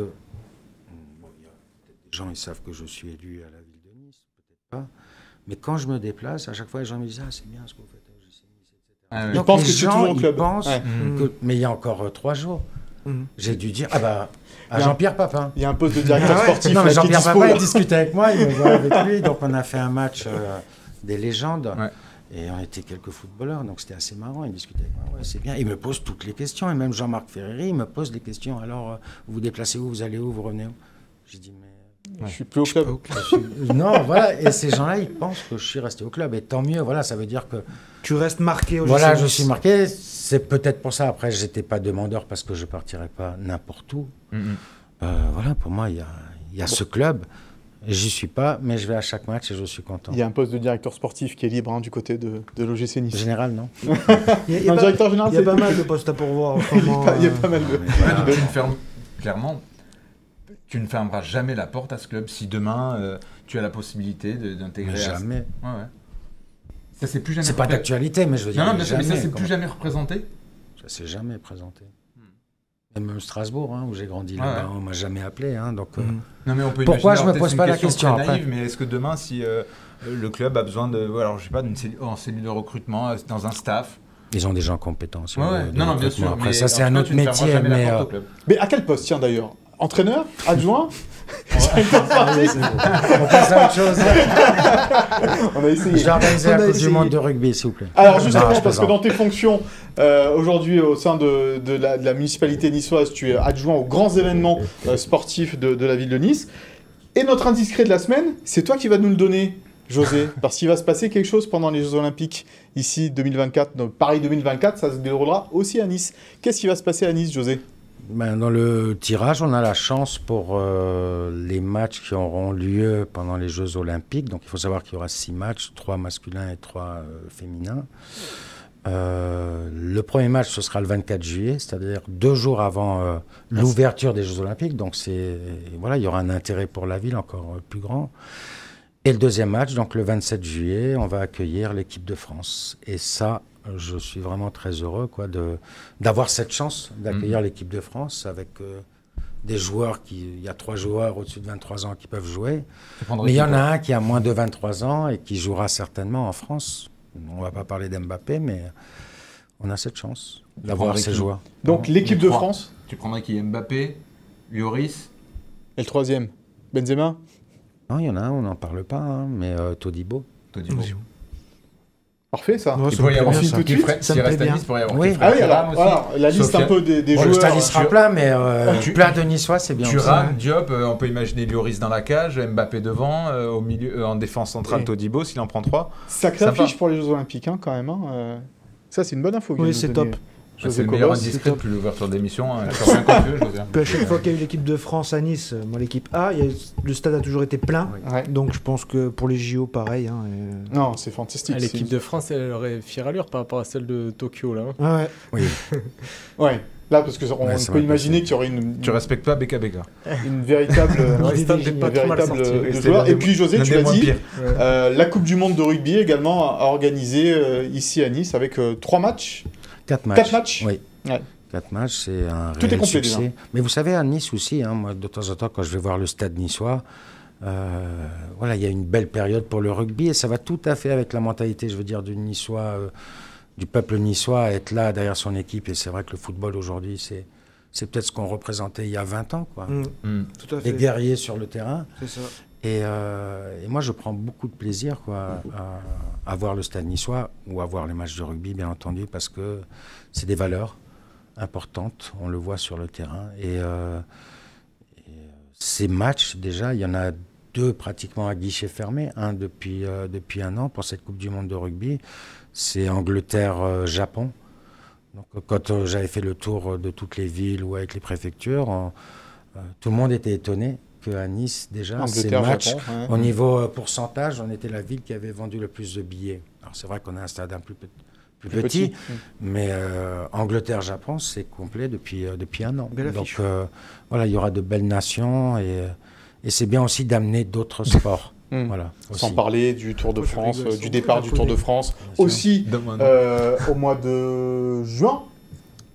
S5: bon, il y a peut-être des gens ils savent que je suis élu à la ville de Nice, peut-être pas, Mais quand je me déplace, à chaque fois, les gens me disent Ah, c'est bien ce que vous faites à OGC Nice, etc.
S2: Ah ouais.
S1: Je
S5: Donc,
S1: pense
S5: les
S1: que c'est
S5: gens,
S1: toujours au
S5: ils
S1: club.
S5: pensent
S1: Ouais.
S2: Mm.
S5: que- Mais il y a encore euh, trois jours,
S3: Mhm.
S5: j'ai dû dire Ah bah, à Jean-Pierre Papin.
S1: Il y a un poste de directeur
S5: Ah ouais
S1: sportif
S5: non, mais Jean-Pierre. Papin, il discutait avec moi, il me voit avec lui. Donc, on a fait un match euh, des légendes.
S2: Ouais.
S5: Et on était quelques footballeurs, donc c'était assez marrant. Il discutait avec moi, ouais, c'est bien. Il me pose toutes les questions. Et même Jean-Marc Ferreri, il me pose des questions. Alors, euh, vous vous déplacez où Vous allez où Vous revenez où? J'ai dit, mais.
S1: Je suis plus au club.
S5: non, voilà. Et ces gens-là, ils pensent que je suis resté au club. Et tant mieux, voilà, ça veut dire que.
S3: Tu restes marqué au
S5: Voilà, je suis marqué. C'est peut-être pour ça. Après, j'étais pas demandeur parce que je partirais pas n'importe où.
S2: Mm, mm.
S5: Euh, voilà, pour moi, il y a, il y a ce club. J'y suis pas, mais je vais à chaque match et je suis content.
S1: Il y a un poste de directeur sportif qui est libre hein, du côté de, de l'OGC Nice.
S5: Général, *laughs* non
S3: Il y a, pas,
S1: directeur général,
S3: il y a
S1: c'est
S3: pas
S1: plus-
S3: mal de postes à pourvoir. *laughs*
S1: Il y a pas- il y a pas mal de.
S5: Mais *laughs* voilà.
S2: Ouais, tu ne fermes, clairement, tu ne fermeras jamais la porte à ce club si demain euh, tu as la possibilité d'intégrer.
S5: Mais
S2: à-
S5: jamais.
S2: Ouais, ouais. Ça c'est plus jamais.
S5: C'est pas d'actualité, mais je veux dire.
S2: Non, non, bien sûr, mais ça
S5: jamais,
S2: c'est plus jamais représenté.
S5: Ça s'est jamais présenté. Et même Strasbourg, hein, où j'ai grandi
S2: Ouais,
S5: là-bas,
S2: ouais.
S5: on m'a jamais appelé. hein, donc, euh,
S3: Mhm.
S2: Non, mais on peut
S5: Pourquoi je me pose pas la question, après
S2: Mais est-ce que demain, si euh, le club a besoin de, alors, je sais pas, d'une cellule, en cellule de recrutement, euh, dans un staff?
S5: Ils ont des gens compétents.
S2: Ouais, ouais. Non, non, bien sûr.
S5: Après,
S2: mais
S5: ça, c'est un autre métier.
S2: jamais
S5: Mais, euh.
S1: Mais à quel poste, tiens d'ailleurs? Entraîneur Adjoint *laughs*
S5: allez, bon. on passe à autre chose. *laughs*
S1: On a essayé.
S5: Organiser
S3: On
S5: la Coupe du Monde de rugby, s'il vous plaît.
S1: Alors justement, parce que dans tes fonctions euh, aujourd'hui au sein de, de la, de la municipalité niçoise, tu es adjoint aux grands événements euh, sportifs de, de la ville de Nice. Et notre indiscret de la semaine, c'est toi qui vas nous le donner, José, *laughs* parce qu'il va se passer quelque chose pendant les Jeux Olympiques ici 2024, donc Paris 2024, ça se déroulera aussi à Nice. Qu'est-ce qui va se passer à Nice, José?
S5: Ben, dans le tirage, on a la chance pour euh, les matchs qui auront lieu pendant les Jeux Olympiques. Donc il faut savoir qu'il y aura six matchs, trois masculins et trois euh, féminins. Euh, le premier match, ce sera le 24 juillet, c'est-à-dire deux jours avant euh, l'ouverture des Jeux Olympiques. Donc c'est voilà, il y aura un intérêt pour la ville encore plus grand. Et le deuxième match, donc le 27 juillet, on va accueillir l'équipe de France. Et ça, je suis vraiment très heureux quoi, de, d'avoir cette chance d'accueillir l'équipe de France avec euh, des joueurs qui. Il y a trois joueurs au-dessus de 23 ans qui peuvent jouer. Mais il y en a un qui a moins de 23 ans et qui jouera certainement en France. On va pas parler d'Mbappé, mais on a cette chance d'avoir ces
S2: qui
S5: joueurs.
S1: Donc
S2: Non,
S1: l'équipe de. France
S2: Tu prendrais qui Mbappé, Lloris
S1: et le troisième, Benzema?
S5: Non, il y en a un, on n'en parle pas, hein, mais euh, Todibo.
S2: Todibo.
S1: Parfait ça.
S3: Ouais,
S2: Il pourrait y avoir S'il
S3: me
S2: reste. Nice, il pourrait y avoir
S5: Oui.
S1: Ah oui, alors,
S2: aussi.
S1: alors, la liste un peu des, des
S5: Bon,
S1: joueurs.
S5: stade il sera plein, mais euh,
S2: tu-
S5: plein de Niçois, c'est bien. aussi.
S2: Thuram, Diop, euh, on peut imaginer Lloris dans la cage, Mbappé devant, euh, au milieu, euh, en défense centrale
S1: Oui.
S2: Todibo s'il en prend trois.
S1: Sacrée affiche pour les Jeux Olympiques hein, quand même. hein. Ça c'est une bonne info.
S3: Oui, c'est top.
S1: José
S2: C'est le meilleur indiscret depuis l'ouverture de l'émission. hein.
S3: À chaque fois qu'il y a eu l'équipe de France à Nice, euh, moi l'équipe A, il y a- le stade a toujours été plein.
S1: Ouais.
S3: Donc je pense que pour les JO, pareil. hein, et-
S1: Non, c'est fantastique.
S4: Ah, L'équipe de France, elle aurait fière allure par rapport à celle de Tokyo. Là. hein.
S3: Ah ouais.
S5: Oui. *laughs*
S1: Ouais. Là, parce qu'on
S5: Ouais,
S1: peut imaginer qu'il y aurait une,
S2: Tu respectes pas Beka Beka.
S1: une véritable, *laughs* une Et puis José, tu l'as dit, euh, la Coupe du Monde de rugby également organisée euh, ici à Nice avec euh, trois matchs.
S5: Quatre matchs.
S1: Quatre matchs
S5: Oui.
S1: Ouais.
S5: Quatre matchs, c'est un
S1: Tout est
S5: réel
S1: complet,
S5: succès.
S1: déjà.
S5: Mais vous savez, à Nice aussi, hein, moi, de temps en temps, quand je vais voir le stade niçois, euh, voilà, il y a une belle période pour le rugby et ça va tout à fait avec la mentalité, je veux dire, du niçois, euh, du peuple niçois, à être là derrière son équipe. Et c'est vrai que le football aujourd'hui, c'est c'est peut-être ce qu'on représentait il y a 20 ans, quoi.
S3: Mm, tout à
S5: Les guerriers sur le terrain.
S3: C'est ça.
S5: Et, euh, et moi, je prends beaucoup de plaisir à, voir le stade niçois ou à voir les matchs de rugby, bien entendu, parce que c'est des valeurs importantes. On le voit sur le terrain. Et, euh, euh, ces matchs, déjà, il y en a deux pratiquement à guichet fermé. Un depuis, depuis un an pour cette Coupe du Monde de rugby. C'est Angleterre-Japon. Donc, quand j'avais fait le tour de toutes les villes ou avec les préfectures, tout le monde était étonné qu'à Nice, déjà, ces matchs,
S1: Japon.
S5: au niveau euh, pourcentage, on était la ville qui avait vendu le plus de billets. Alors c'est vrai qu'on a un stade un plus, pe- plus
S1: Plus
S5: petit,
S1: petit.
S5: mais euh, Angleterre-Japon, c'est complet depuis, euh, depuis un an.
S3: Belle
S5: Donc euh, voilà, il y aura de belles nations et, et c'est bien aussi d'amener d'autres *laughs* sports.
S1: Mm.
S5: voilà,
S1: Sans
S5: aussi.
S1: parler du Tour de France, euh, du départ du Tour de. France. Aussi euh, au mois de juin,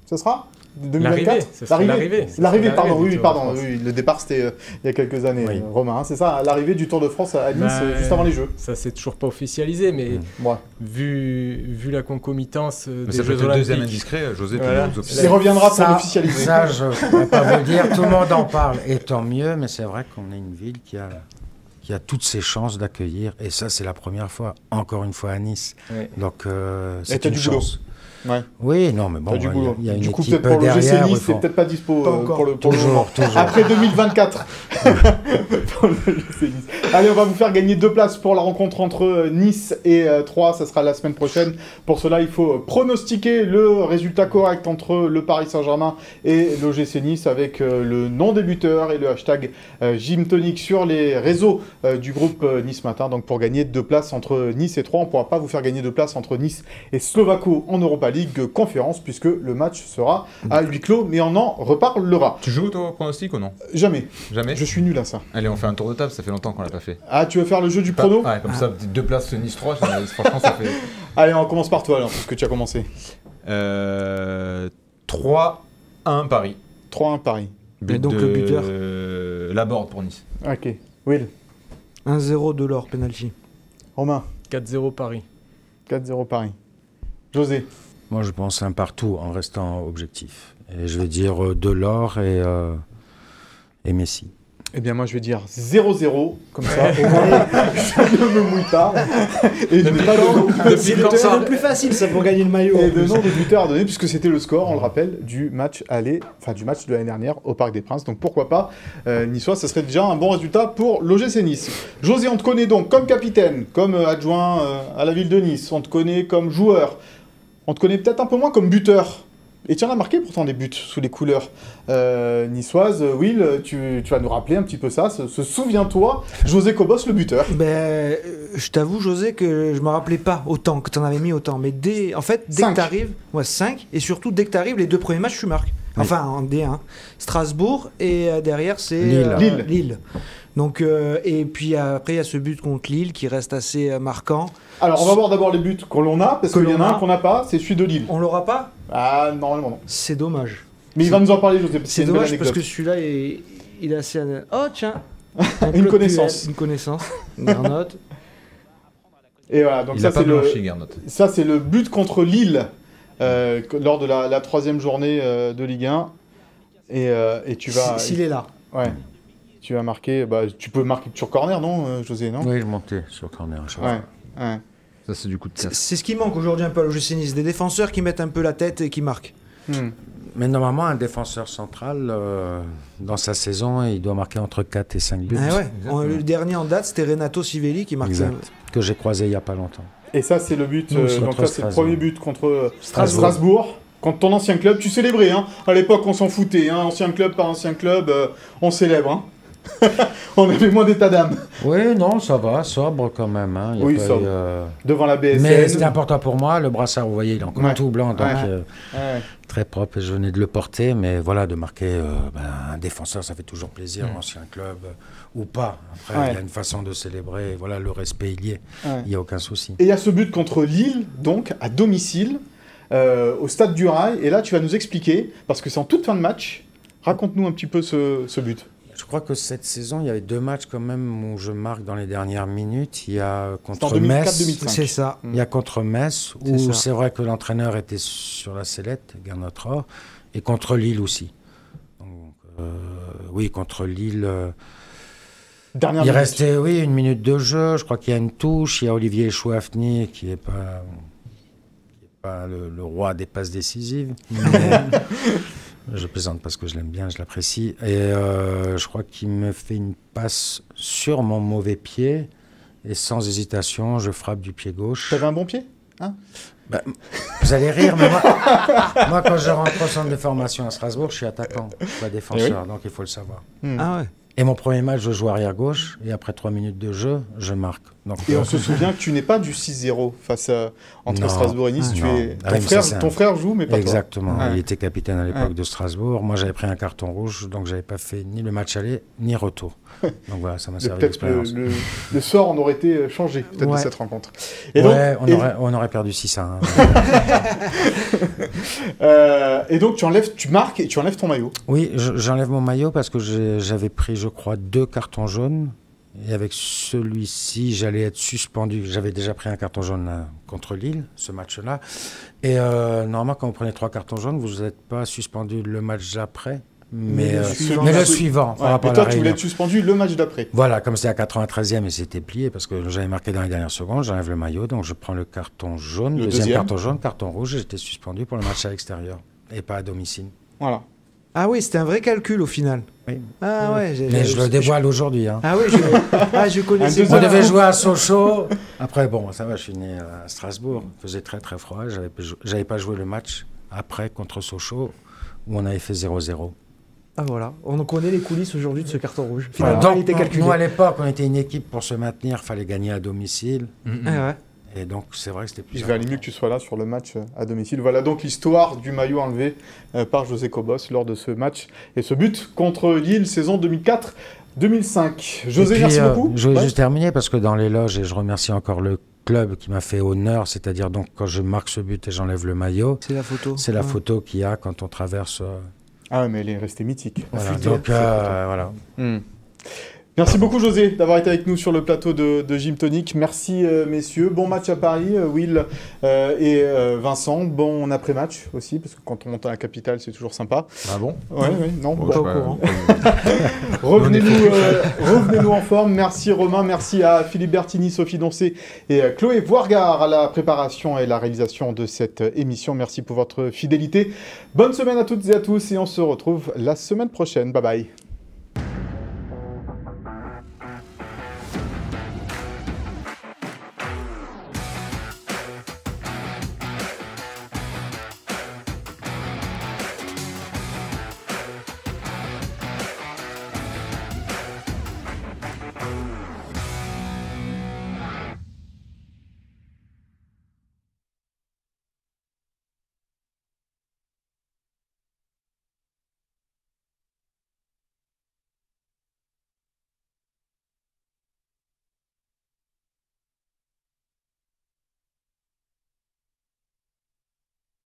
S1: ce sera 2024
S4: ce serait l'arrivée.
S1: L'arrivée, pardon, oui, pardon. Oui, le départ, c'était euh, il y a quelques années,
S5: Oui.
S1: euh, Romain. hein, c'est ça, l'arrivée du Tour de France à Nice,
S4: Bah,
S1: euh, juste avant les Jeux.
S4: Ça, c'est toujours pas officialisé, mais
S5: Mm.
S1: Ouais.
S4: vu, vu la concomitance
S2: Mais
S4: des
S2: ça peut être le deuxième
S4: Olympiques.
S2: indiscret, José.
S4: Voilà.
S1: Il reviendra pour
S5: Ça-
S1: l'officialiser.
S5: Ça, je *laughs* ne vais pas vous le dire, tout le monde en parle, et tant mieux, mais c'est vrai qu'on est une ville qui a, qui a toutes ses chances d'accueillir, et ça, c'est la première fois, encore une fois à Nice.
S4: Ouais.
S5: Donc, euh,
S1: Et
S5: c'est une
S1: du boulot.
S5: chance.
S1: Ouais.
S5: Oui, non, mais bon, il y a- y une
S1: du coup,
S5: équipe
S1: peut-être pour le GC. Nice, c'est peut-être pas dispo
S3: Pas
S1: euh,
S3: encore.
S1: pour le, pour le.
S5: Toujours, toujours.
S1: Après 2024. *laughs* Pour le GC Nice. Allez, on va vous faire gagner deux places pour la rencontre entre euh, Nice et euh, Troyes. Ça sera la semaine prochaine. Pour cela, il faut pronostiquer le résultat correct entre le Paris Saint-Germain et l'OGC Nice avec euh, le nom des buteurs et le hashtag euh, Gymtonic sur les réseaux euh, du groupe euh, Nice Matin. Donc pour gagner deux places entre Nice et Troyes, on ne pourra pas vous faire gagner deux places entre Nice et Slovako en Europa League euh, conférence puisque le match sera à huis clos, mais on en reparlera.
S2: Tu joues toi au pronostic ou non
S1: Jamais.
S2: Jamais
S1: Je suis nul à ça.
S2: Allez, on fait un tour de table, ça fait longtemps qu'on l'a pas fait.
S1: Ah, tu veux faire le jeu du prono
S2: Ouais, comme ça, deux places Nice 3, ça- franchement, ça fait. *laughs*
S1: Allez, on commence par toi alors, parce que tu as commencé.
S2: Euh, 3-1 Paris.
S1: 3-1 Paris.
S2: But
S3: donc
S2: de-
S3: le buteur
S2: Laborde pour Nice.
S1: Ok. Will.
S3: 1-0 de l'or, penalty.
S1: Romain.
S4: 4-0 Paris.
S1: 4-0 Paris. José.
S5: Moi, je pense un partout en restant objectif. Et je vais dire euh, Delors et, euh, et Messi.
S1: Eh bien, moi, je vais dire 0-0, comme ça, *laughs* au moins, je ne me mouille pas. Et je n'ai pas de,
S3: C'est le c'est le plus facile, ça, pour gagner le maillot.
S1: et de
S3: plus.
S1: nom de buteur à donner, puisque c'était le score, on le rappelle, du match aller, enfin du match de l'année dernière au Parc des Princes. Donc pourquoi pas euh, Niçois, ça serait déjà un bon résultat pour l'OGC Nice. José, on te connaît donc comme capitaine, comme euh, adjoint euh, à la ville de Nice, on te connaît comme joueur, on te connaît peut-être un peu moins comme buteur. Et tu en as marqué pourtant des buts sous les couleurs euh, niçoises. Will, tu, tu vas nous rappeler un petit peu ça. Se, se souviens-toi, José Cobos, le buteur.
S3: Ben, euh, je t'avoue, José, que je me rappelais pas autant, que tu en avais mis autant. Mais dès, en fait, dès
S1: Cinq.
S3: que tu arrives, ouais, 5, et surtout dès que tu arrives, les deux premiers matchs, tu marques.
S5: Oui.
S3: Enfin, en D1. Strasbourg, et euh, derrière, c'est
S5: Lille.
S3: euh,
S1: Lille.
S3: Donc, euh, et puis après, il y a ce but contre Lille qui reste assez euh, marquant.
S1: Alors, on va voir d'abord les buts que l'on a, parce qu'il y en a un qu'on n'a pas, c'est celui de Lille.
S3: On l'aura pas?
S1: Ah, normalement non.
S3: C'est dommage.
S1: Mais il va nous en parler, José,
S3: C'est dommage parce que celui-là, est- il est assez. Oh, tiens *laughs*
S1: Une connaissance.
S3: Puel, Une connaissance. Une garnotte.
S1: Et voilà, donc
S2: Il
S1: ça
S2: a pas
S1: c'est le,
S2: Garnot.
S1: ça c'est le but contre Lille euh, lors de la, la troisième journée euh, de Ligue 1. Et, euh, et tu vas,
S3: S'il est là.
S1: ouais, tu vas marquer. Bah, tu peux marquer sur corner, non, euh, José, non?
S5: Oui, je montais sur corner chaque
S1: Ouais.
S2: Ça, c'est du coup de
S3: C'est
S2: tête.
S3: c'est ce qui manque aujourd'hui un peu à l'OGC Nice. Des défenseurs qui mettent un peu la tête et qui marquent.
S1: Hmm.
S5: Mais normalement, un défenseur central, euh, dans sa saison, il doit marquer entre 4 et 5 buts.
S3: Ah ouais. Le dernier en date, c'était Renato Civelli qui marquait.
S5: Exact. Que j'ai croisé il n'y a pas longtemps.
S1: Et ça c'est le but. Euh,
S5: c'est
S1: donc
S5: contre
S1: ça c'est le
S5: Strasbourg.
S1: premier but contre euh,
S5: Strasbourg.
S1: Strasbourg. Contre ton ancien club, tu célébrais, hein. À l'époque, on s'en foutait, hein. Ancien club par ancien club, euh, on célèbre, hein. *laughs* on avait moins d'état d'âme
S5: Oui, non, ça va, sobre quand même. hein. Il
S1: Oui,
S5: eu,
S1: sobre.
S5: euh,
S1: devant la BSN.
S5: Mais c'était important pour moi, le brassard, vous voyez, il est encore
S1: Ouais.
S5: tout blanc, donc
S1: Ouais.
S5: euh,
S1: Ouais.
S5: très propre, je venais de le porter, mais voilà, de marquer euh, ben, un défenseur, ça fait toujours plaisir,
S2: Mm.
S5: ancien club ou pas. Après, il y a une façon de célébrer, et voilà, le respect, il y est, il n'y a aucun souci.
S1: Et il y a ce but contre Lille, donc à domicile, au stade du Rail. Et là, tu vas nous expliquer, parce que c'est en toute fin de match. Raconte-nous un petit peu ce, ce but.
S5: Je crois que cette saison, il y avait deux matchs quand même où je marque dans les dernières minutes. Il y a contre
S1: 2004,
S5: Metz.
S1: 2005.
S3: C'est ça.
S5: Il y a contre Metz, où c'est vrai que l'entraîneur était sur la sellette, Garnotra, et contre Lille aussi. Donc, euh, oui, contre Lille. euh,
S1: Dernière
S5: il
S1: minute.
S5: restait, oui, une minute de jeu. Je crois qu'il y a une touche. Il y a Olivier Chouafny qui n'est pas, qui est pas le, le roi des passes décisives. *laughs* mais- je plaisante parce que je l'aime bien, je l'apprécie. Et euh, je crois qu'il me fait une passe sur mon mauvais pied. Et sans hésitation, je frappe du pied gauche.
S1: T'avais un bon pied
S5: Bah, vous allez rire, mais moi, *laughs* moi, quand je rentre au centre de formation à Strasbourg, je suis attaquant, je suis pas défenseur, donc il faut le savoir.
S1: Hmm.
S3: Ah ouais.
S5: Et mon premier match, je joue arrière gauche, et après trois minutes de jeu, je marque. Donc,
S1: Et
S5: euh,
S1: on se souvient que tu n'es pas du 6-0 face à, entre
S5: Non.
S1: Strasbourg et Nice.
S5: Ah,
S1: tu es,
S5: Ah
S1: ton, frère,
S5: ça, c'est
S1: ton
S5: un-
S1: frère joue, mais pas
S5: Exactement.
S1: Ouais.
S5: Il était capitaine à l'époque
S1: Ouais.
S5: de Strasbourg. Moi, j'avais pris un carton rouge, donc j'avais pas fait ni le match aller ni retour. *laughs* donc voilà, ça m'a
S1: toi.
S5: servi
S1: le,
S5: d'expérience.
S1: le, le sort en aurait été changé peut-être de
S3: Ouais.
S1: cette rencontre. Et donc,
S5: ouais, on,
S1: et-
S5: aurait, on aurait perdu 6 à 1. *laughs*
S1: euh, et donc tu enlèves, tu marques et tu enlèves ton maillot.
S5: oui, je- j'enlève mon maillot parce que j'avais pris, je crois, deux cartons jaunes. Et avec celui-ci, j'allais être suspendu. J'avais déjà pris un carton jaune là, contre Lille, ce match-là. Et euh, normalement, quand vous prenez trois cartons jaunes, vous n'êtes pas suspendu le match d'après, mais,
S3: le
S5: euh,
S3: suivant.
S5: mais le suivant par
S1: Ouais,
S5: rapport
S1: mais toi, tu voulais être suspendu le match d'après.
S5: Voilà, comme c'était à 93e et c'était plié parce que j'avais marqué dans les dernières secondes, j'enlève le maillot, donc je prends le carton jaune,
S1: Le
S5: deuxième,
S1: deuxième.
S5: carton jaune, carton rouge, et j'étais suspendu pour le match à l'extérieur et pas à domicile.
S1: Voilà.
S3: Ah oui, c'était un vrai calcul au final.
S5: Oui.
S3: Ah ouais. j'ai-
S5: Mais
S3: j'ai-
S5: je le dévoile aujourd'hui. Hein.
S3: Ah oui, je, ah, je *laughs* connaissais
S5: On devait jouer à Sochaux. *laughs* Après, bon, ça va, je suis né à Strasbourg. Il faisait très très froid. J'avais pas jou- J'avais pas joué le match après contre Sochaux où on avait fait 0-0.
S3: Ah voilà, on connaît les coulisses aujourd'hui de ce carton rouge.
S5: Voilà.
S3: Finalement, il
S5: Donc,
S3: était calculé.
S5: nous, à l'époque, on était une équipe pour se maintenir. fallait gagner à domicile.
S3: Ah ouais.
S5: Et donc, c'est vrai que c'était plus.
S1: Il valait mieux que tu sois là sur le match euh, à domicile. Voilà donc l'histoire du maillot enlevé euh, par José Cobos lors de ce match et ce but contre Lille saison 2004-2005.
S5: Et
S1: José,
S5: puis,
S1: merci
S5: euh,
S1: beaucoup.
S5: Je vais
S1: Ouais.
S5: juste terminer parce que dans les loges, et je remercie encore le club qui m'a fait honneur, c'est-à-dire donc quand je marque ce but et j'enlève le maillot,
S3: C'est la photo.
S5: c'est la photo qu'il y a quand on traverse. euh,
S1: Ah ouais, mais elle est restée mythique.
S5: voilà. Donc euh, voilà.
S1: Hmm. Merci beaucoup José d'avoir été avec nous sur le plateau de, de Gym Tonic. Merci euh, messieurs. Bon match à Paris, euh, Will euh, et Vincent. Bon après-match aussi, parce que quand on monte à la capitale, c'est toujours sympa.
S2: Ah bon?
S1: Ouais, ouais, non.
S2: Je sais
S3: au
S2: pas,
S3: courant. *laughs*
S1: Revenez-nous revenez-nous en forme. Merci Romain, merci à Philippe Bertini, Sophie Doncé et Chloé Voirgard à la préparation et la réalisation de cette émission. Merci pour votre fidélité. Bonne semaine à toutes et à tous et on se retrouve la semaine prochaine. Bye bye.